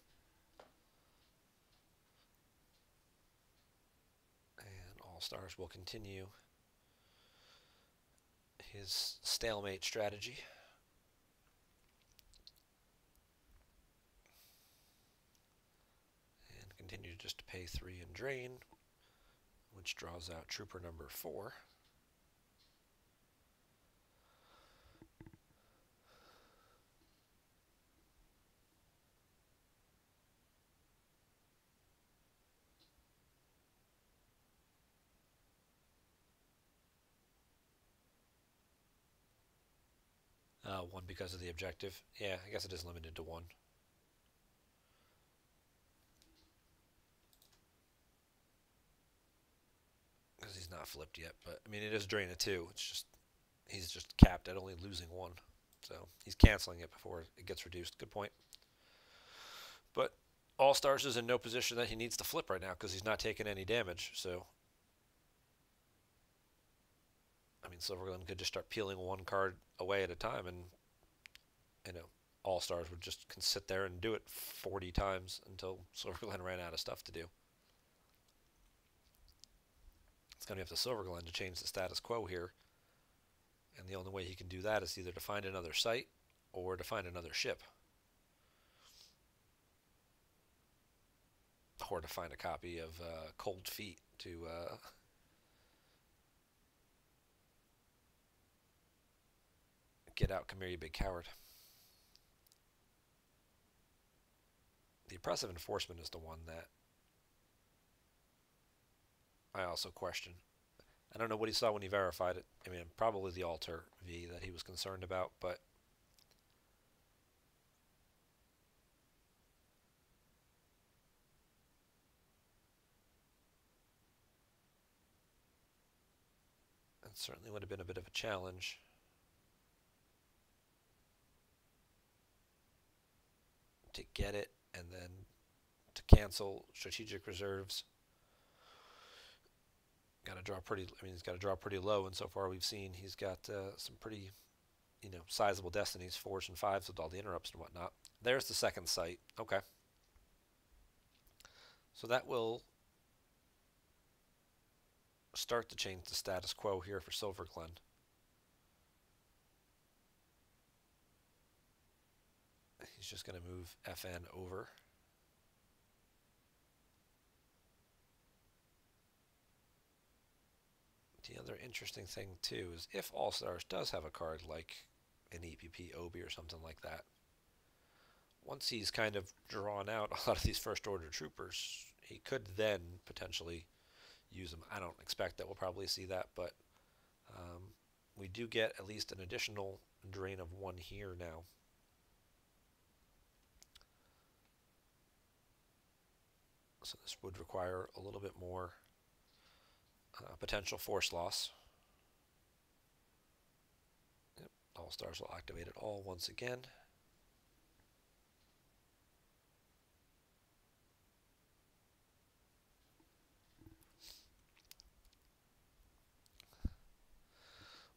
And All Stars will continue his stalemate strategy. And continue just to pay three and drain, which draws out trooper number four. Uh, one because of the objective. Yeah, I guess it is limited to one. Because he's not flipped yet, but I mean it is drain a two. It's just he's just capped at only losing one, so he's canceling it before it gets reduced. Good point. But All Stars is in no position that he needs to flip right now because he's not taking any damage. So I mean, Silverglen could just start peeling one card away at a time, and you know, All Stars would just can sit there and do it 40 times until Silverglen ran out of stuff to do. It's going to be up to Silverglen to change the status quo here, and the only way he can do that is either to find another site or to find another ship. Or to find a copy of uh, Cold Feet to uh, Get out, you big coward. The oppressive enforcement is the one that I also question. I don't know what he saw when he verified it. I mean, probably the altar V that he was concerned about, but it certainly would have been a bit of a challenge. to get it and then to cancel strategic reserves. Got to draw pretty. I mean, he's got to draw pretty low, and so far we've seen he's got uh, some pretty, you know, sizable destinies, fours and fives with all the interrupts and whatnot. There's the second site. Okay. So that will start to change the status quo here for Silverglen. He's just going to move FN over. The other interesting thing too is if All Stars does have a card like an EPP Obi or something like that, once he's kind of drawn out a lot of these first order troopers, he could then potentially use them. I don't expect that we'll probably see that, but um, we do get at least an additional drain of one here now. So this would require a little bit more uh, potential force loss. Yep, all stars will activate it all once again.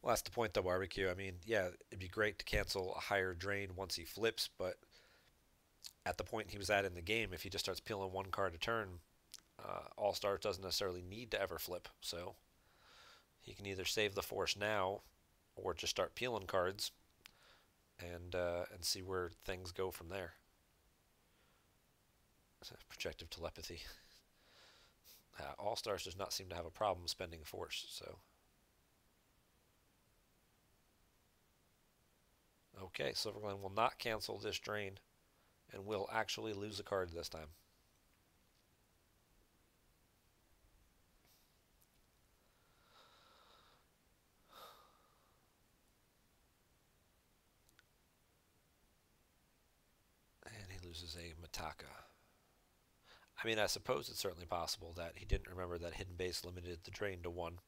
Well, that's the point, though, barbecue. I mean, yeah, it'd be great to cancel a higher drain once he flips, but at the point he was at in the game, if he just starts peeling one card a turn, uh, All Stars doesn't necessarily need to ever flip. So he can either save the force now, or just start peeling cards, and uh, and see where things go from there. Projective telepathy. Uh, All Stars does not seem to have a problem spending force, so. Okay, Silverglen will not cancel this drain and we'll actually lose a card this time. And he loses a Mitaka. I mean, I suppose it's certainly possible that he didn't remember that Hidden Base limited the drain to one.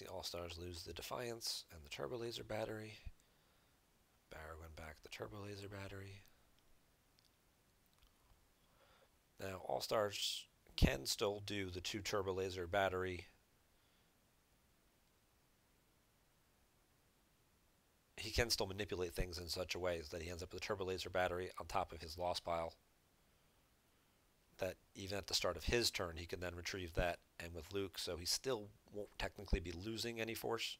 We All Stars lose the Defiance and the Turbo Laser battery. Baragwin back the Turbo Laser battery. Now, All Stars can still do the two Turbo Laser battery. He can still manipulate things in such a way that he ends up with a Turbo Laser battery on top of his Lost Pile that even at the start of his turn, he can then retrieve that, and with Luke, so he still won't technically be losing any force.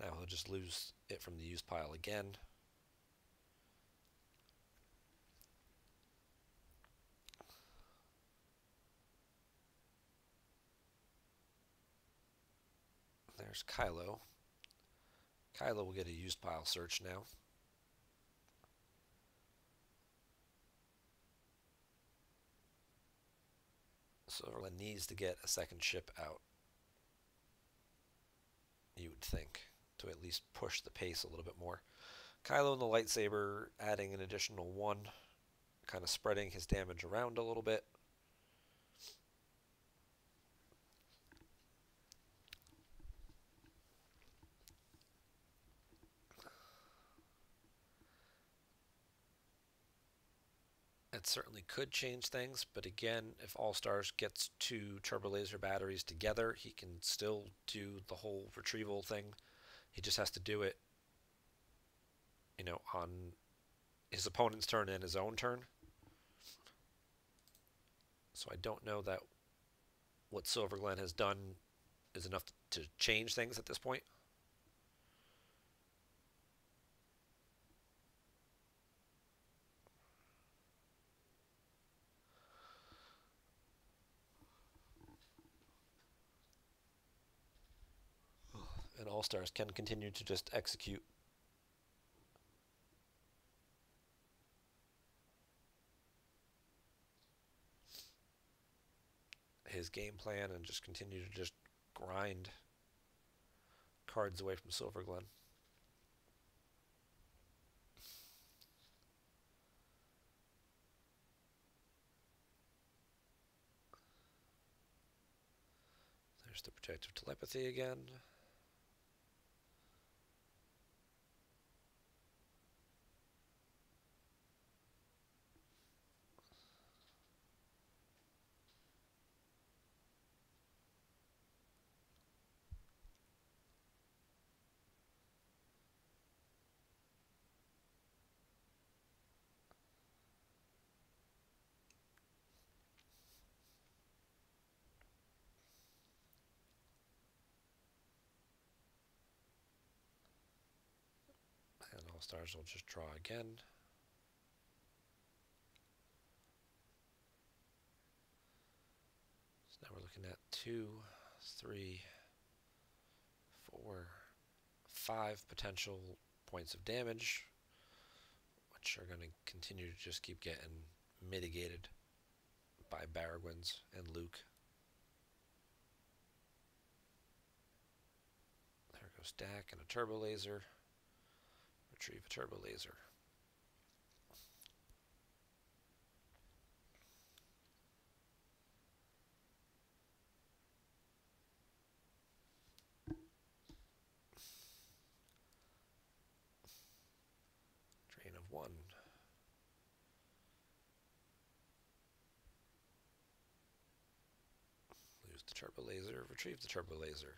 Now he'll just lose it from the used pile again. There's Kylo. Kylo will get a used pile search now. Silverglen needs to get a second ship out. You would think, to at least push the pace a little bit more. Kylo and the lightsaber adding an additional one, kind of spreading his damage around a little bit. It certainly could change things, but again, if All Stars gets two turbo laser batteries together, he can still do the whole retrieval thing. He just has to do it, you know, on his opponent's turn and his own turn. So I don't know that what Silverglen has done is enough to change things at this point. And All Stars can continue to just execute. His game plan and just continue to just grind cards away from Silverglen. There's the projective telepathy again. Stars will just draw again. So now we're looking at two, three, four, five potential points of damage, which are going to continue to just keep getting mitigated by Baragwins and Luke. There goes Dak and a turbo laser. Retrieve a turbo laser. Drain of one. Lose the turbo laser, retrieve the turbo laser.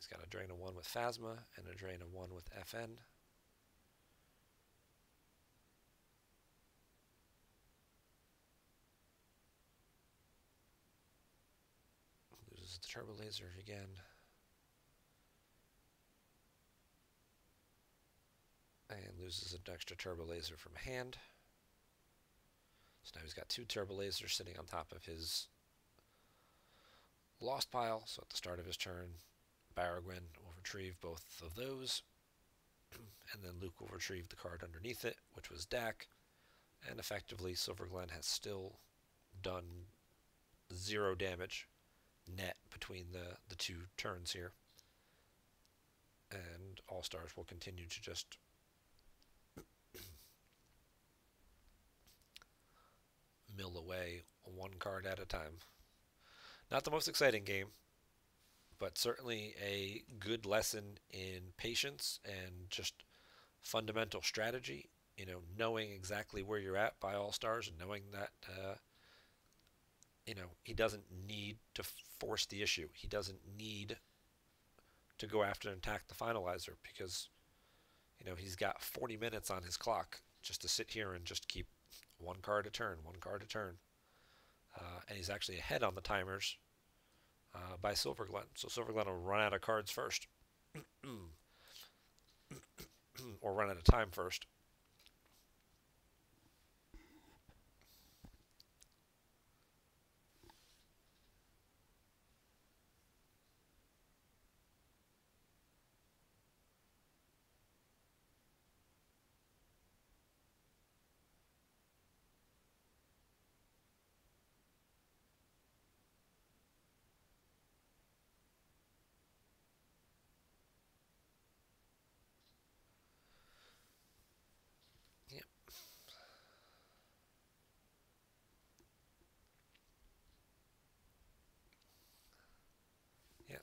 He's got a Drain of 1 with Phasma and a Drain of 1 with FN. Loses the Turbo Laser again. And loses an extra Turbo Laser from hand. So now he's got two Turbo Lasers sitting on top of his Lost Pile. So at the start of his turn, Baragwin will retrieve both of those. and then Luke will retrieve the card underneath it, which was Dak. And effectively, Silverglen has still done zero damage net between the, the two turns here. And All Stars will continue to just mill away one card at a time. Not the most exciting game, but certainly a good lesson in patience and just fundamental strategy. You know, knowing exactly where you're at by all stars and knowing that, uh, you know, he doesn't need to force the issue. He doesn't need to go after and attack the finalizer because, you know, he's got 40 minutes on his clock just to sit here and just keep one card a turn, one card a turn. Uh, and he's actually ahead on the timers uh, by Silverglen. So Silverglen will run out of cards first, or run out of time first.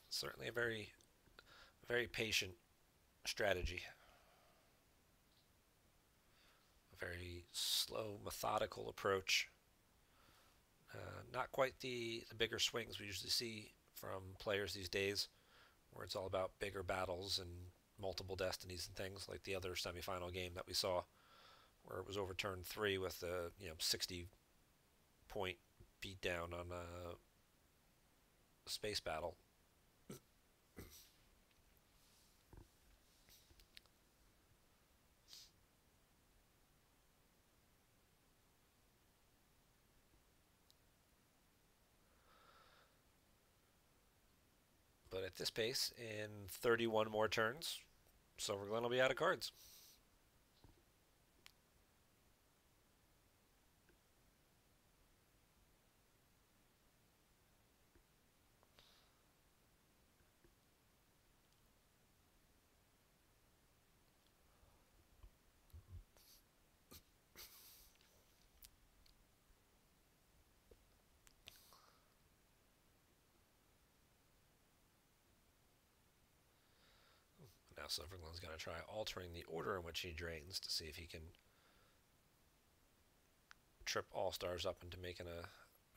Certainly a very, very patient strategy. A very slow, methodical approach. Uh, not quite the, the bigger swings we usually see from players these days, where it's all about bigger battles and multiple destinies and things, like the other semifinal game that we saw, where it was overturned three with a you know 60 point beatdown on a space battle But at this pace, in 31 more turns, Silverglen will be out of cards. Now Silverglen's going to try altering the order in which he drains to see if he can trip All Stars up into making a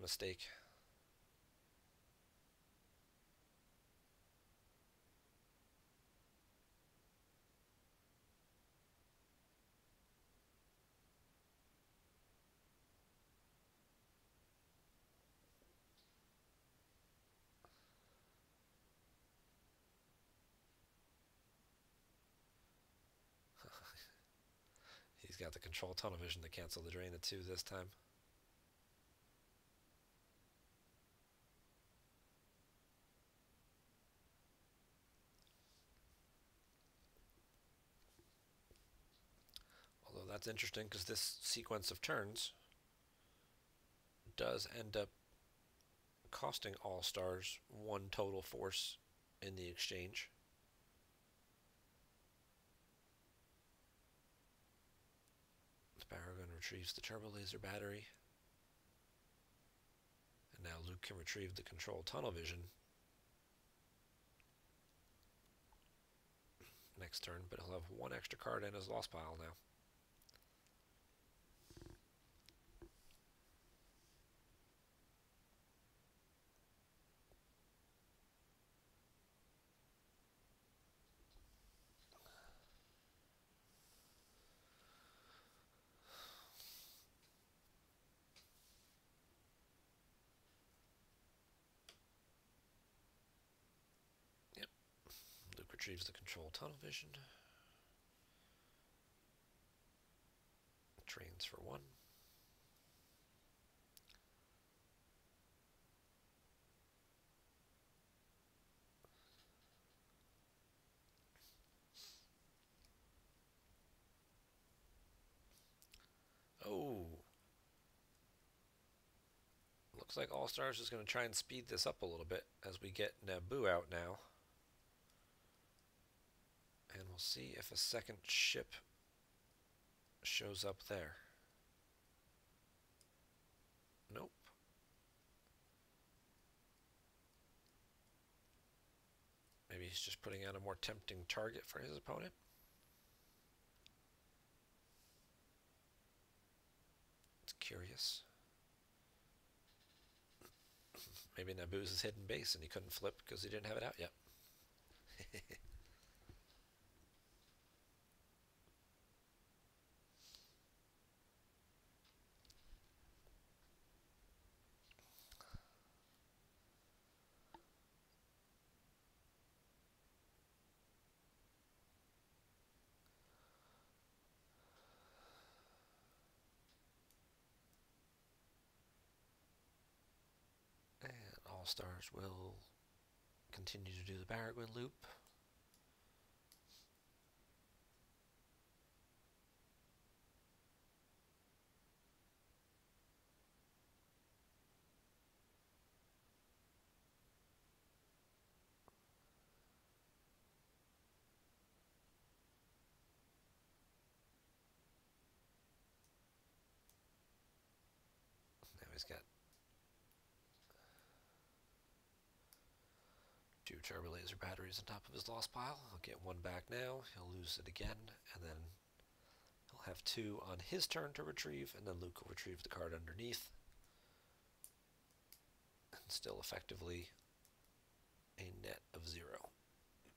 mistake. The control tunnel vision to cancel the drain of two this time. Although that's interesting because this sequence of turns does end up costing All Stars one total force in the exchange. Retrieves the turbo laser battery. And now Luke can retrieve the control tunnel vision next turn, but he'll have one extra card in his lost pile now. Retrieves tunnel vision. Trains for one. Oh. Looks like All Stars is going to try and speed this up a little bit as we get Naboo out now. And we'll see if a second ship shows up there. Nope. Maybe he's just putting out a more tempting target for his opponent. It's curious. Maybe Naboo's his hidden base and he couldn't flip because he didn't have it out yet. All Stars will continue to do the Baragwin loop. Now he's got two turbo laser batteries on top of his lost pile. He'll get one back now. He'll lose it again, and then he'll have two on his turn to retrieve, and then Luke will retrieve the card underneath. And still effectively a net of zero.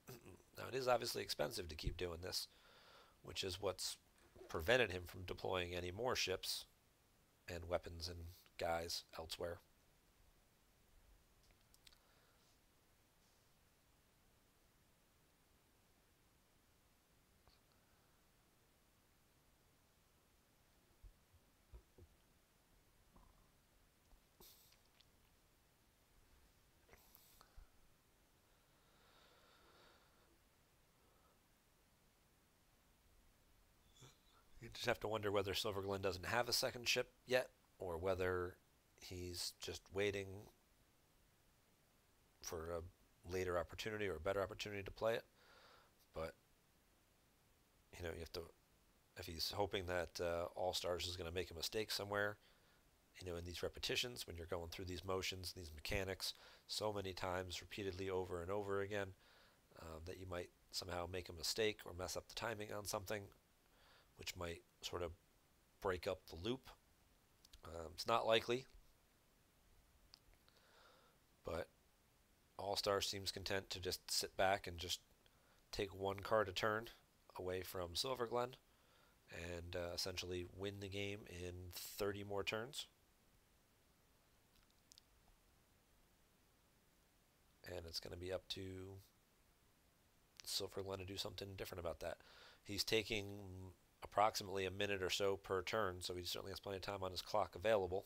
now it is obviously expensive to keep doing this, which is what's prevented him from deploying any more ships and weapons and guys elsewhere. Just have to wonder whether Silverglen doesn't have a second ship yet, or whether he's just waiting for a later opportunity or a better opportunity to play it. But you know, you have to. If he's hoping that uh, All Stars is going to make a mistake somewhere, you know, in these repetitions, when you're going through these motions, these mechanics, so many times, repeatedly over and over again, um, that you might somehow make a mistake or mess up the timing on something which might sort of break up the loop. Um, it's not likely, but All Star seems content to just sit back and just take one card a turn away from Silverglen and uh, essentially win the game in 30 more turns. And it's going to be up to Silverglen to do something different about that. He's taking approximately a minute or so per turn, so he certainly has plenty of time on his clock available.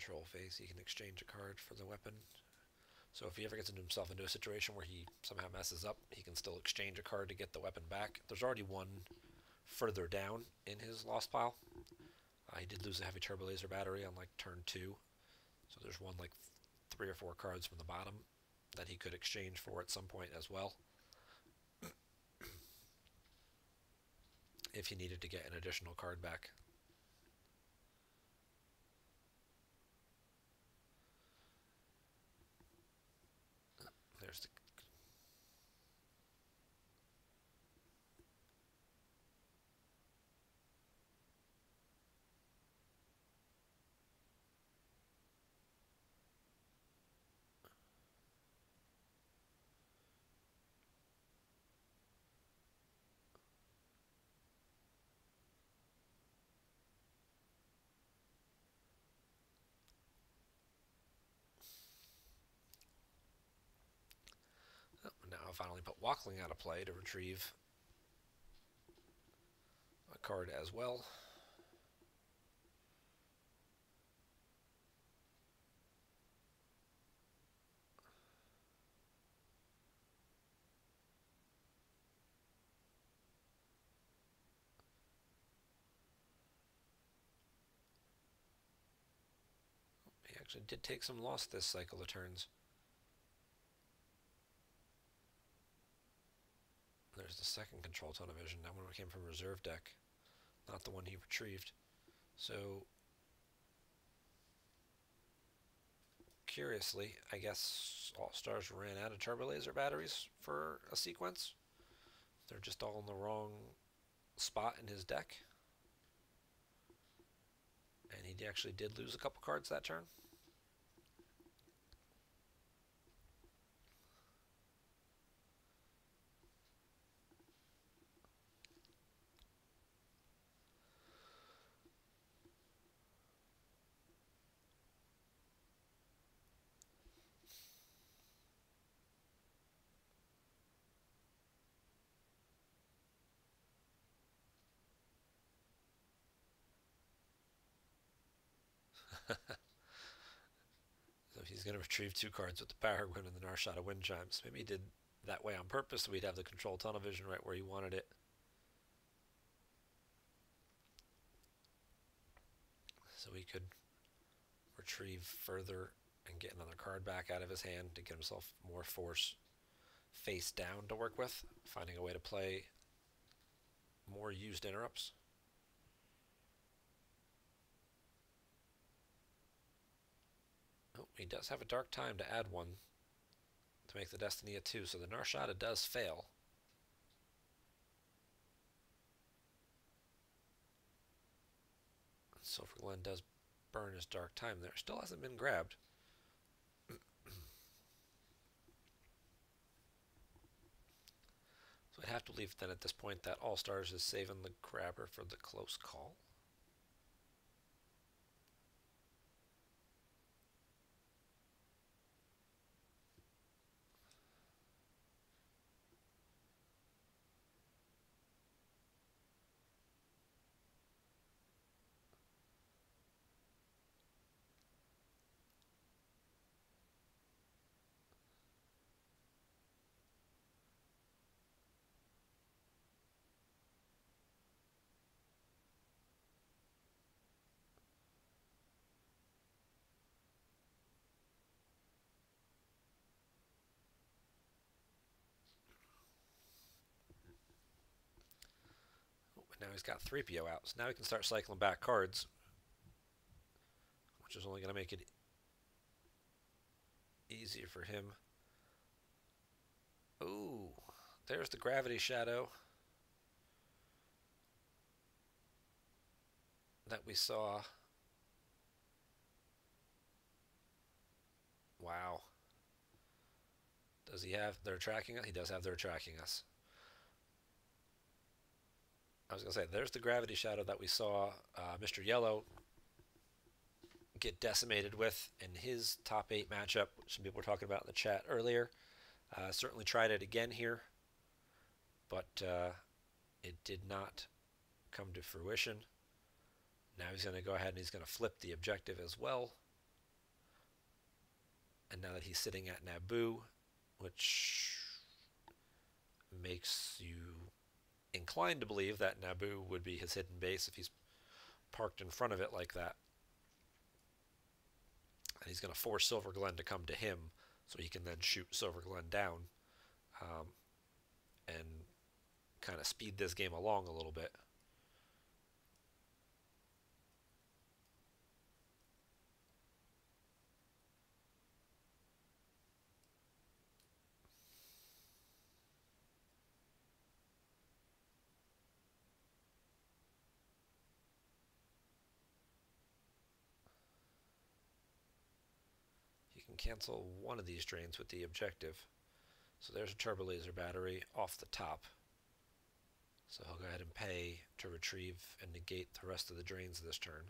Control phase, he can exchange a card for the weapon. So if he ever gets into himself into a situation where he somehow messes up, he can still exchange a card to get the weapon back. There's already one further down in his lost pile. Uh, he did lose a heavy turbo laser battery on like turn two, so there's one like three or four cards from the bottom that he could exchange for at some point as well. if he needed to get an additional card back. There's the I'll finally put Wokling out of play to retrieve a card as well. He actually did take some loss this cycle of turns. There's the second control tunnel vision. That one came from reserve deck, not the one he retrieved. So, curiously, I guess All Stars ran out of turbo laser batteries for a sequence. They're just all in the wrong spot in his deck. And he actually did lose a couple cards that turn. so he's going to retrieve two cards with the Baragwin and the Nar Shaddaa Wind Chimes. Maybe he did that way on purpose so we'd have the control tunnel vision right where he wanted it. So he could retrieve further and get another card back out of his hand to get himself more force face down to work with, finding a way to play more used interrupts. Oh, he does have a dark time to add one to make the Destiny a 2, so the Nar Shaddaa does fail. Silverglen does burn his dark time there. Still hasn't been grabbed. so I'd have to leave then at this point that All Stars is saving the grabber for the close call. Now he's got 3PO out. So now he can start cycling back cards, which is only going to make it easier for him. Ooh, there's the Gravity Shadow that we saw. Wow. Does he have, they're tracking? He does have, they're tracking us. I was going to say, there's the gravity shadow that we saw uh, Mr. Yellow get decimated with in his top eight matchup, which some people were talking about in the chat earlier. Uh, certainly tried it again here, but uh, it did not come to fruition. Now he's going to go ahead and he's going to flip the objective as well. And now that he's sitting at Naboo, which makes you inclined to believe that Naboo would be his hidden base if he's parked in front of it like that. And he's going to force Silverglen to come to him so he can then shoot Silverglen down um, and kind of speed this game along a little bit. Cancel one of these drains with the objective. So there's a turbo laser battery off the top. So he'll go ahead and pay to retrieve and negate the rest of the drains this turn.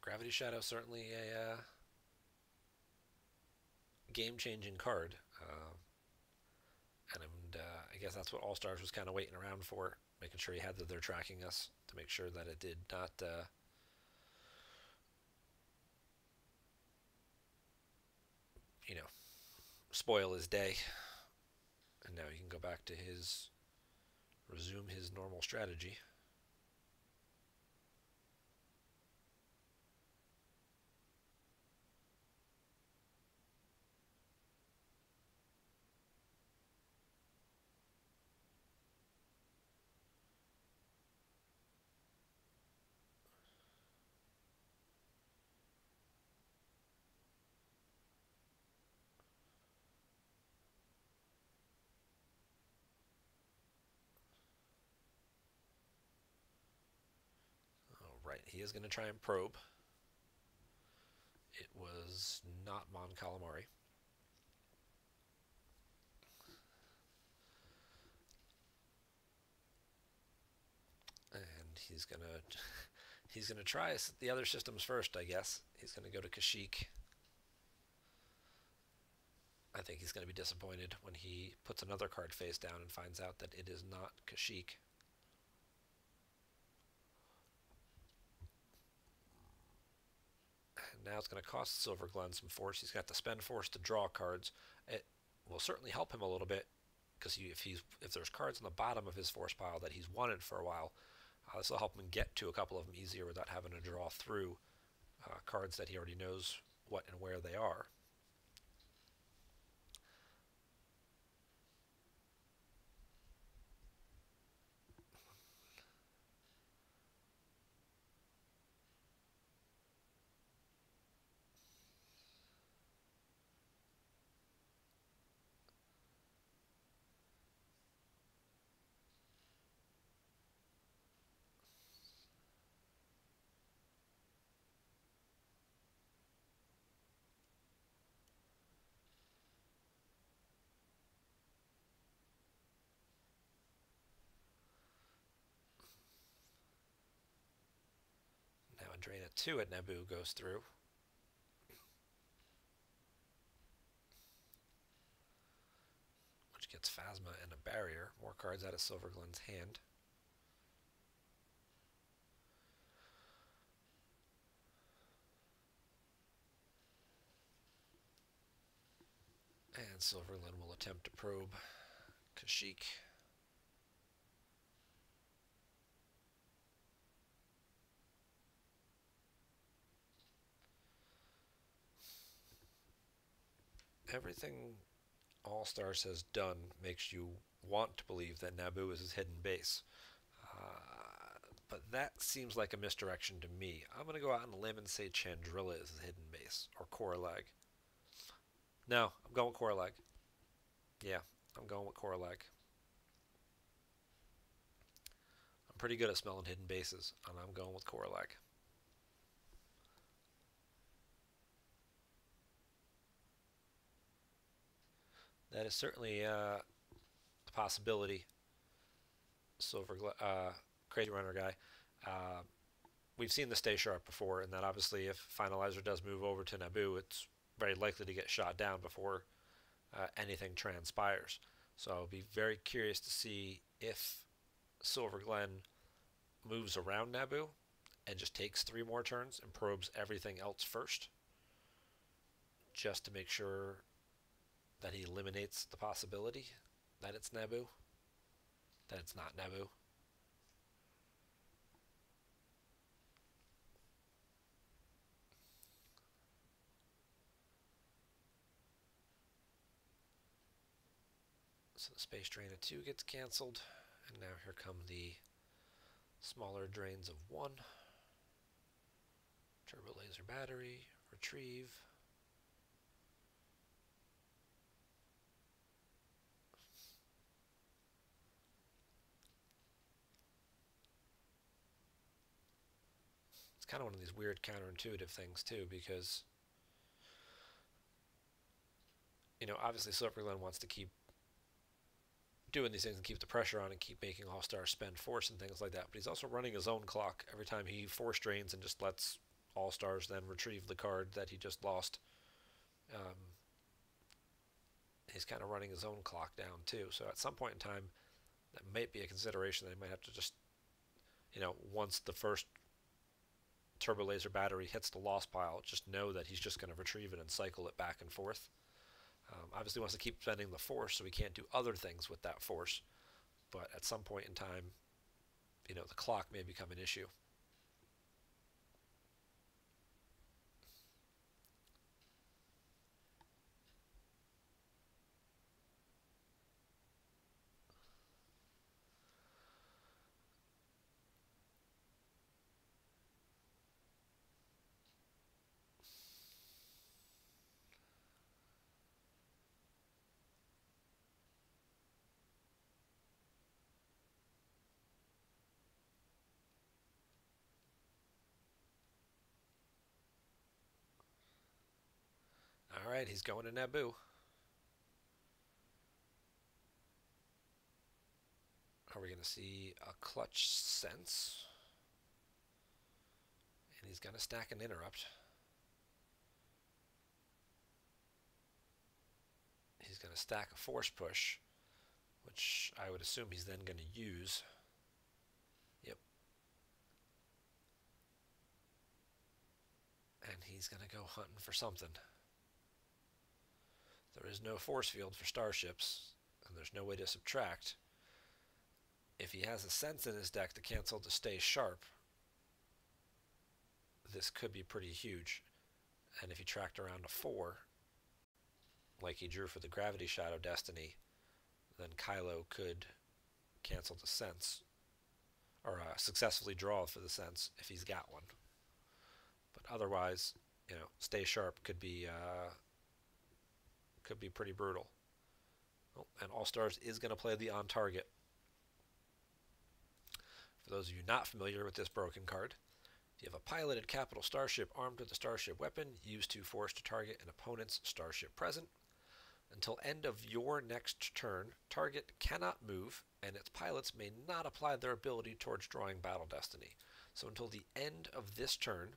Gravity Shadow certainly a uh, game-changing card, uh, and uh, I guess that's what All Stars was kind of waiting around for, making sure he had that they're tracking us to make sure that it did not. Uh, you know, spoil his day. And now he can go back to his, resume his normal strategy. He is going to try and probe. It was not Mon Calamari. And he's going to he's going to try the other systems first, I guess. He's going to go to Kashyyyk. I think he's going to be disappointed when he puts another card face down and finds out that it is not Kashyyyk. Now it's going to cost Silverglen some force. He's got to spend force to draw cards. It will certainly help him a little bit because he, if he's if there's cards on the bottom of his force pile that he's wanted for a while, uh, this will help him get to a couple of them easier without having to draw through uh, cards that he already knows what and where they are. Drain a 2 at Naboo goes through. Which gets Phasma and a barrier. More cards out of Silverglen's hand. And Silverglen will attempt to probe Kashyyyk. Everything All Stars has done makes you want to believe that Naboo is his hidden base. Uh, but that seems like a misdirection to me. I'm going to go out on a limb and say Chandrila is his hidden base, or Corulag. No, I'm going with Corulag. Yeah, I'm going with Corulag. I'm pretty good at smelling hidden bases, and I'm going with Corulag. That is certainly uh, a possibility. Silver uh, Crazy Runner guy. Uh, we've seen the stay sharp before, and that obviously if Finalizer does move over to Naboo, it's very likely to get shot down before uh, anything transpires. So I'll be very curious to see if Silverglen moves around Naboo and just takes three more turns and probes everything else first, just to make sure that he eliminates the possibility that it's Naboo, that it's not Naboo. So the Space Drain of 2 gets cancelled, and now here come the smaller drains of 1. Turbo Laser Battery, Retrieve, kind of one of these weird counterintuitive things too, because you know obviously Silverglen wants to keep doing these things and keep the pressure on and keep making All Stars spend force and things like that. But he's also running his own clock every time he force drains and just lets All Stars then retrieve the card that he just lost. Um, he's kind of running his own clock down too. So at some point in time, that might be a consideration that he might have to just, you know, once the first turbo laser battery hits the loss pile, just know that he's just going to retrieve it and cycle it back and forth. Um, obviously, wants to keep spending the force, so he can't do other things with that force. But at some point in time, you know, the clock may become an issue. He's going to Naboo. Are we going to see a clutch sense? And he's going to stack an interrupt. He's going to stack a force push, which I would assume he's then going to use. Yep. And he's going to go hunting for something. There is no force field for starships, and there's no way to subtract. If he has a sense in his deck to cancel to stay sharp, this could be pretty huge. And if he tracked around a 4, like he drew for the Gravity Shadow Destiny, then Kylo could cancel the sense, or uh, successfully draw for the sense if he's got one. But otherwise, you know, stay sharp could be uh, could be pretty brutal. And All Stars is going to play the on target. For those of you not familiar with this broken card, if you have a piloted capital starship armed with a starship weapon, use to force to target an opponent's starship present. Until end of your next turn, target cannot move, and its pilots may not apply their ability towards drawing Battle Destiny. So until the end of this turn,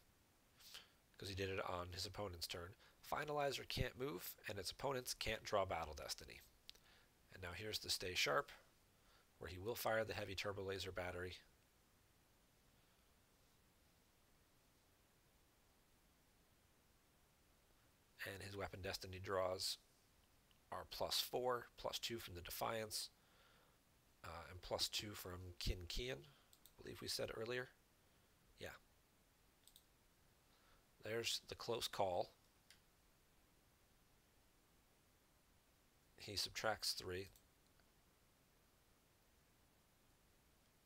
because he did it on his opponent's turn, Finalizer can't move, and its opponents can't draw Battle Destiny. And now here's the Stay Sharp, where he will fire the Heavy Turbo Laser Battery. And his Weapon Destiny draws are plus 4, plus 2 from the Defiance, uh, and plus 2 from Kin Kian, I believe we said earlier. Yeah. There's the close call. He subtracts 3.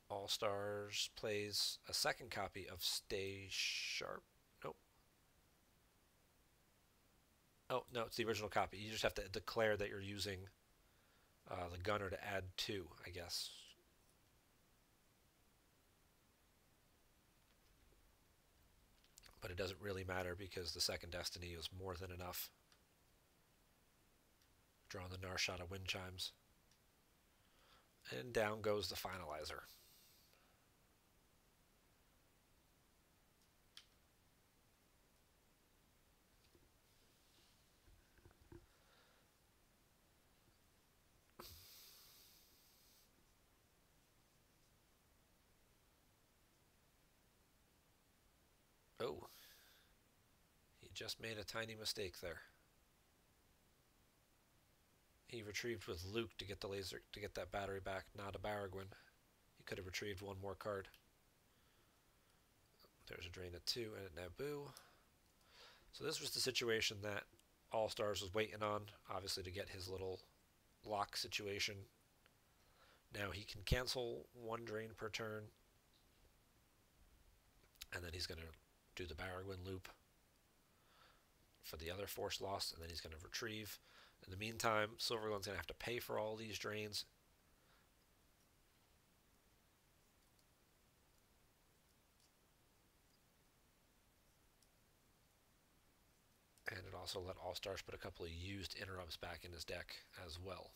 All Stars plays a second copy of Stay Sharp. Nope. Oh, no, it's the original copy. You just have to declare that you're using uh, the gunner to add two, I guess. But it doesn't really matter because the second Destiny is more than enough. Drawing the Nar Shaddaa wind chimes. And down goes the finalizer. Oh, he just made a tiny mistake there. He retrieved with Luke to get the laser to get that battery back, not a Baragwin. He could have retrieved one more card. There's a drain at two and a Naboo. So this was the situation that All Stars was waiting on, obviously to get his little lock situation. Now he can cancel one drain per turn, and then he's going to do the Baragwin loop for the other force loss, and then he's going to retrieve. In the meantime, Silverglen's going to have to pay for all these drains. And it also let All Stars put a couple of used interrupts back in his deck as well.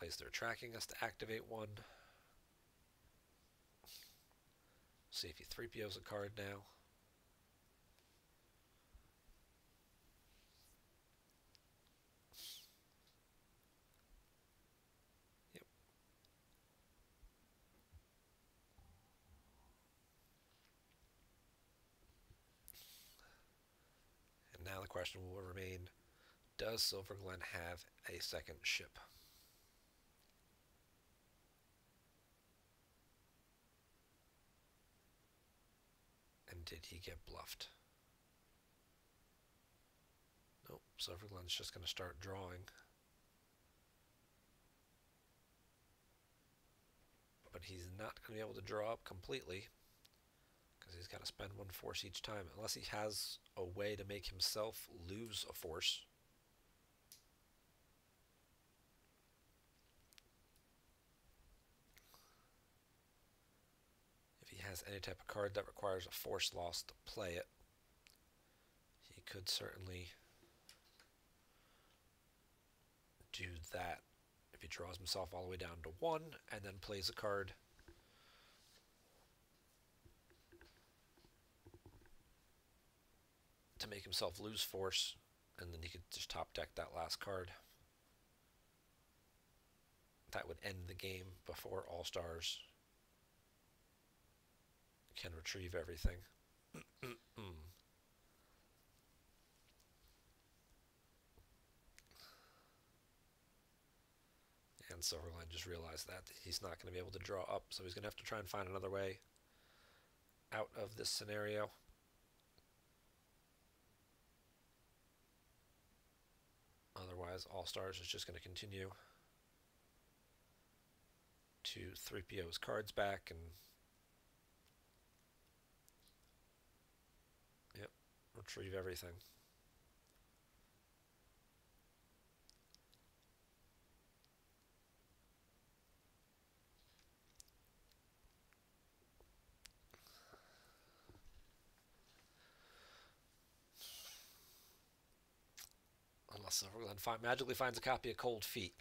Place their tracking us to activate one. See if he 3PO's a card now. Yep. And now the question will remain, does Silverglen have a second ship? Did he get bluffed? Nope, Silverglen's just going to start drawing. But he's not going to be able to draw up completely because he's got to spend one force each time unless he has a way to make himself lose a force. Has any type of card that requires a force loss to play it, he could certainly do that if he draws himself all the way down to one and then plays a card. to make himself lose force and then he could just top deck that last card. That would end the game before All Stars can retrieve everything. and Silverglen just realized that he's not going to be able to draw up, so he's going to have to try and find another way out of this scenario. Otherwise, All Stars is just going to continue to 3PO's cards back and retrieve everything. Unless Silverglen find, magically finds a copy of Cold Feet.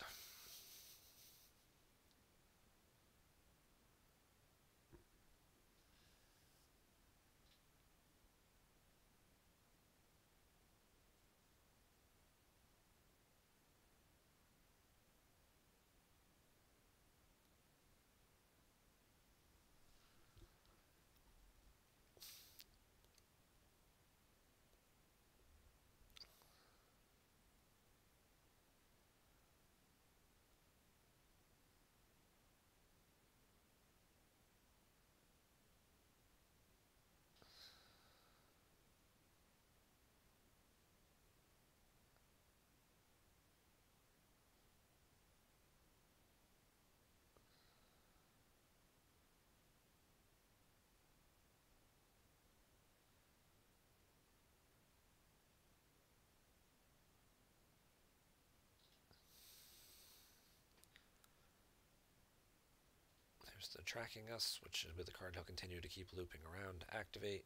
There's the tracking us, which with the card he'll continue to keep looping around to activate.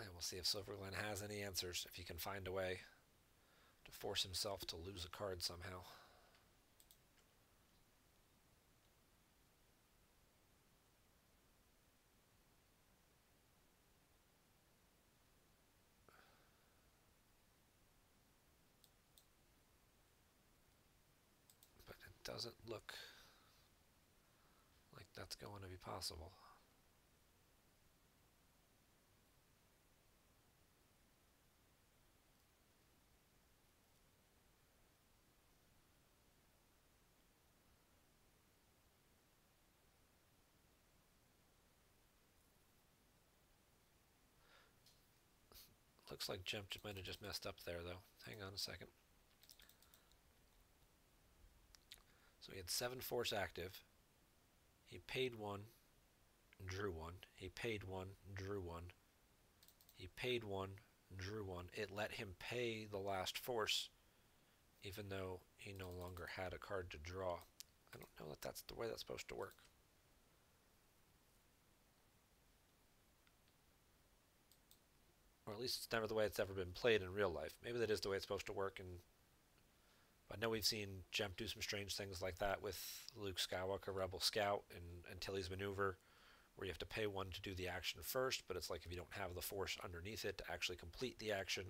And we'll see if Silverglen has any answers, if he can find a way to force himself to lose a card somehow. But it doesn't look like that's going to be possible. Looks like GEMP might have just messed up there, though. Hang on a second. So he had seven force active. He paid one, drew one. He paid one, drew one. He paid one, drew one. It let him pay the last force, even though he no longer had a card to draw. I don't know that that's the way that's supposed to work. or at least it's never the way it's ever been played in real life. Maybe that is the way it's supposed to work. And I know we've seen GEMP do some strange things like that with Luke Skywalker, Rebel Scout, and, and Tilly's maneuver, where you have to pay one to do the action first, but it's like if you don't have the force underneath it to actually complete the action,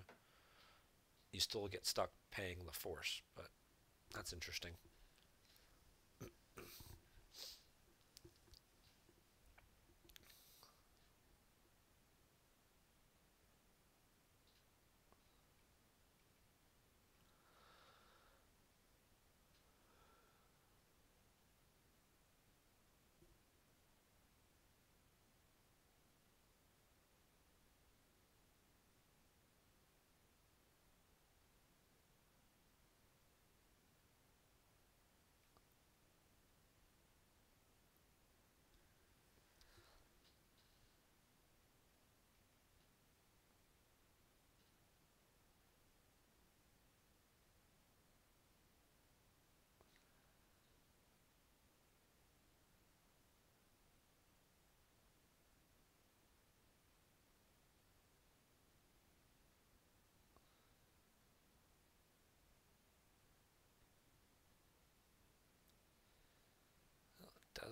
you still get stuck paying the force. But that's interesting.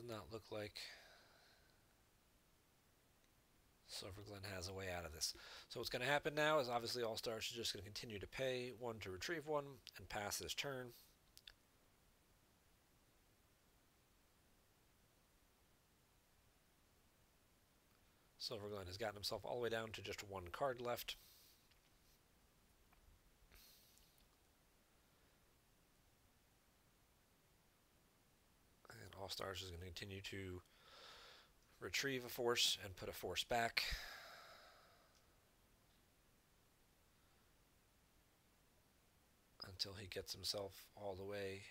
Does not look like Silverglen has a way out of this. So what's going to happen now is obviously All Stars is just going to continue to pay one to retrieve one and pass his turn. Silverglen has gotten himself all the way down to just one card left. All Stars is going to continue to retrieve a force and put a force back. Until he gets himself all the way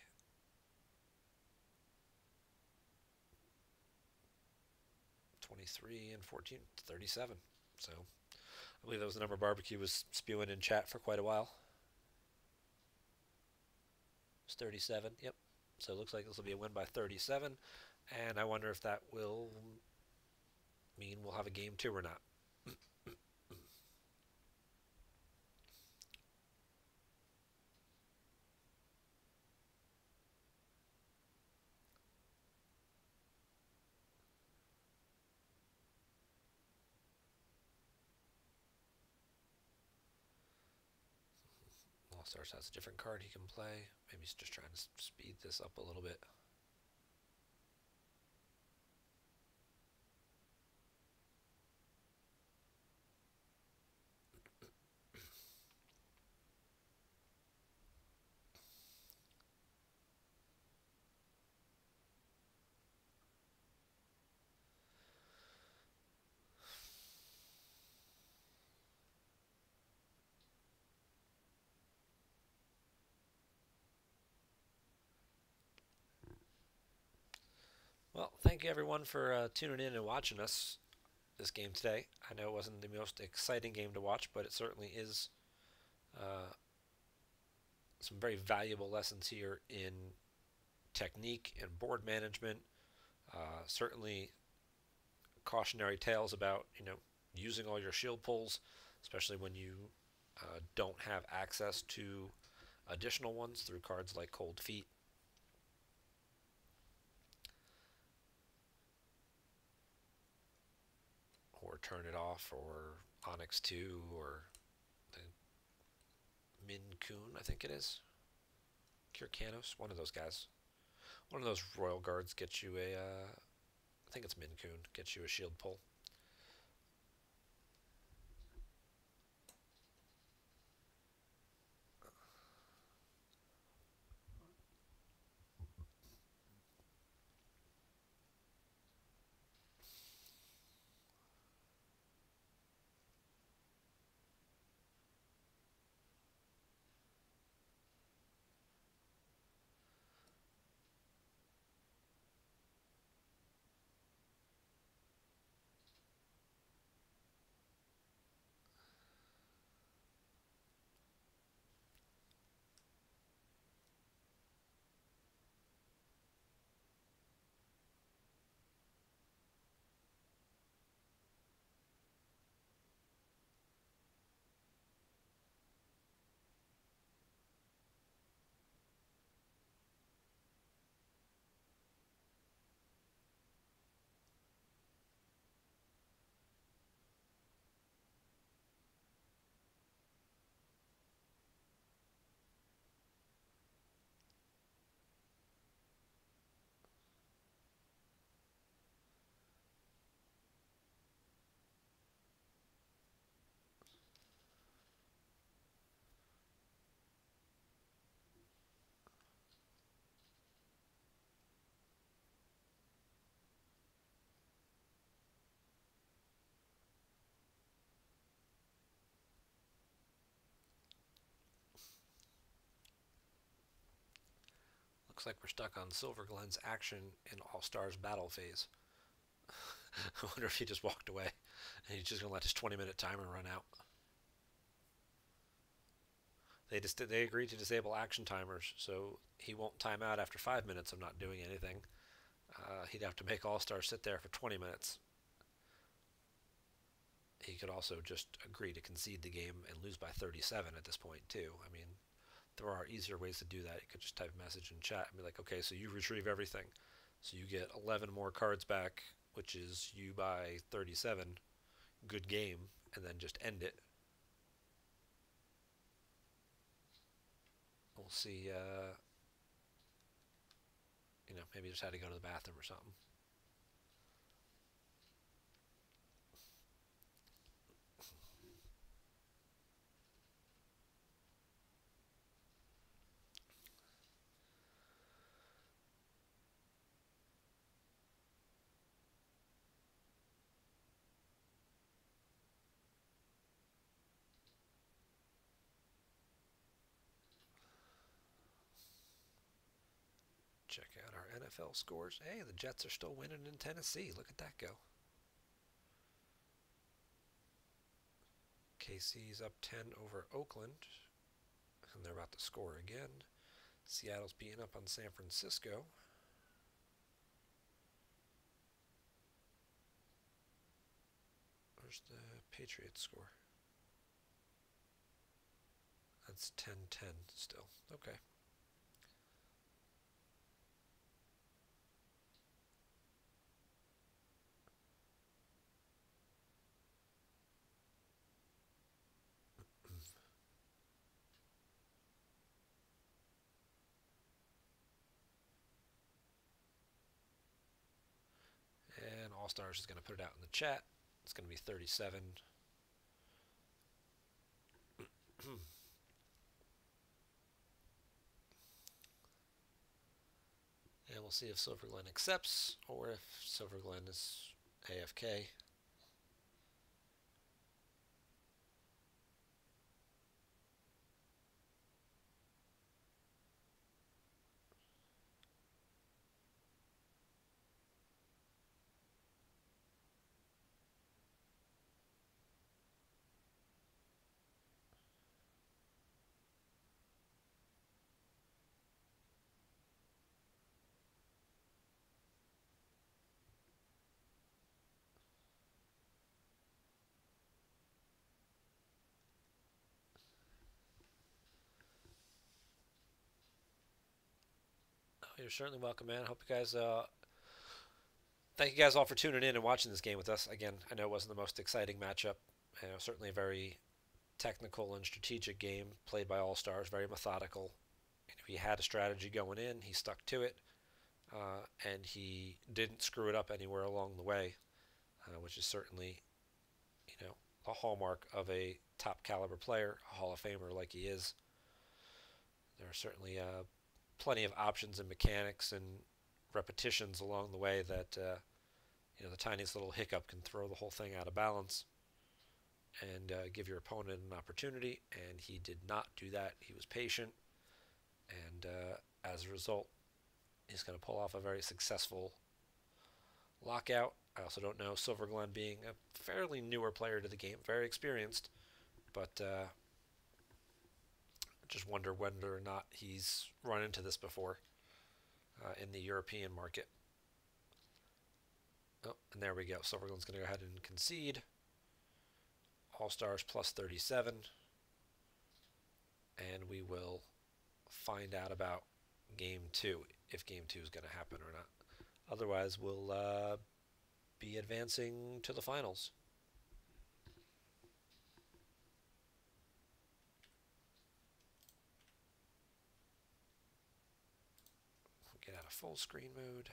Twenty-three and 14, 37. So I believe that was the number barbecue was spewing in chat for quite a while. It's 37. Yep. So it looks like this will be a win by 37. And I wonder if that will mean we'll have a game two or not. All Stars has a different card he can play. Maybe he's just trying to speed this up a little bit. Well, thank you everyone for uh, tuning in and watching us. this game today. I know it wasn't the most exciting game to watch, but it certainly is uh, some very valuable lessons here in technique and board management. Uh, certainly cautionary tales about you know using all your shield pulls, especially when you uh, don't have access to additional ones through cards like Cold Feet. Or Turn It Off, or Onyx 2, or the Min Kun, I think it is. Kir Kanos, one of those guys. One of those Royal Guards gets you a, uh, I think it's Min Kun, gets you a shield pull. Looks like we're stuck on Silverglen's action in All Stars battle phase. I wonder if he just walked away and he's just gonna let his 20 minute timer run out. They just they agreed to disable action timers, so he won't time out after five minutes of not doing anything. Uh, he'd have to make All Stars sit there for 20 minutes. He could also just agree to concede the game and lose by 37 at this point too. I mean, there are easier ways to do that. You could just type a message in chat and be like, okay, so you retrieve everything. So you get 11 more cards back, which is you buy 37. Good game. And then just end it. We'll see. Uh, you know, maybe just had to go to the bathroom or something. Check out our NFL scores. Hey, the Jets are still winning in Tennessee. Look at that go. KC's up 10 over Oakland, and they're about to score again. Seattle's beating up on San Francisco. Where's the Patriots score? That's 10 10 still. Okay. All Stars is going to put it out in the chat. It's going to be 37. and we'll see if Silverglen accepts or if Silverglen is AFK. You're certainly welcome, man. I hope you guys. Uh, thank you guys all for tuning in and watching this game with us. Again, I know it wasn't the most exciting matchup. You know, certainly a very technical and strategic game played by all stars, very methodical. And if he had a strategy going in, he stuck to it, uh, and he didn't screw it up anywhere along the way, uh, which is certainly, you know, a hallmark of a top caliber player, a Hall of Famer like he is. There are certainly uh, plenty of options and mechanics and repetitions along the way that uh, you know the tiniest little hiccup can throw the whole thing out of balance and uh, give your opponent an opportunity. And he did not do that. He was patient, and uh, as a result, he's going to pull off a very successful lockout. I also don't know Silverglen being a fairly newer player to the game, very experienced, but just wonder whether or not he's run into this before uh, in the European market. Oh, and there we go. Silverglen's going to go ahead and concede. All Stars plus 37. And we will find out about game two, if game two is going to happen or not. Otherwise, we'll uh, be advancing to the finals. Get out of full screen mode.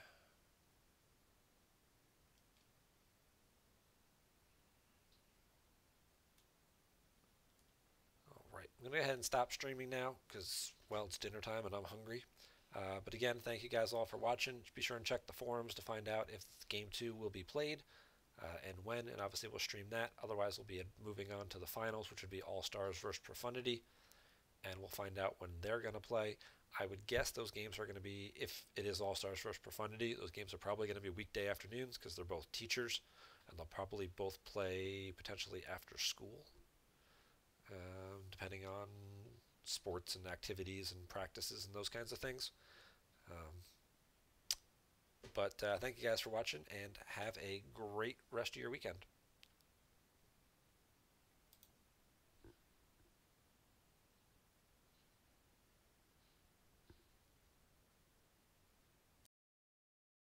Alright, I'm going to go ahead and stop streaming now because, well, it's dinner time and I'm hungry. Uh, but again, thank you guys all for watching. Be sure and check the forums to find out if Game 2 will be played uh, and when, and obviously we'll stream that. Otherwise, we'll be moving on to the finals, which would be All Stars versus Profundity, and we'll find out when they're going to play. I would guess those games are going to be, if it is All Stars versus Profundity, those games are probably going to be weekday afternoons because they're both teachers, and they'll probably both play potentially after school, um, depending on sports and activities and practices and those kinds of things. Um, but uh, thank you guys for watching and have a great rest of your weekend.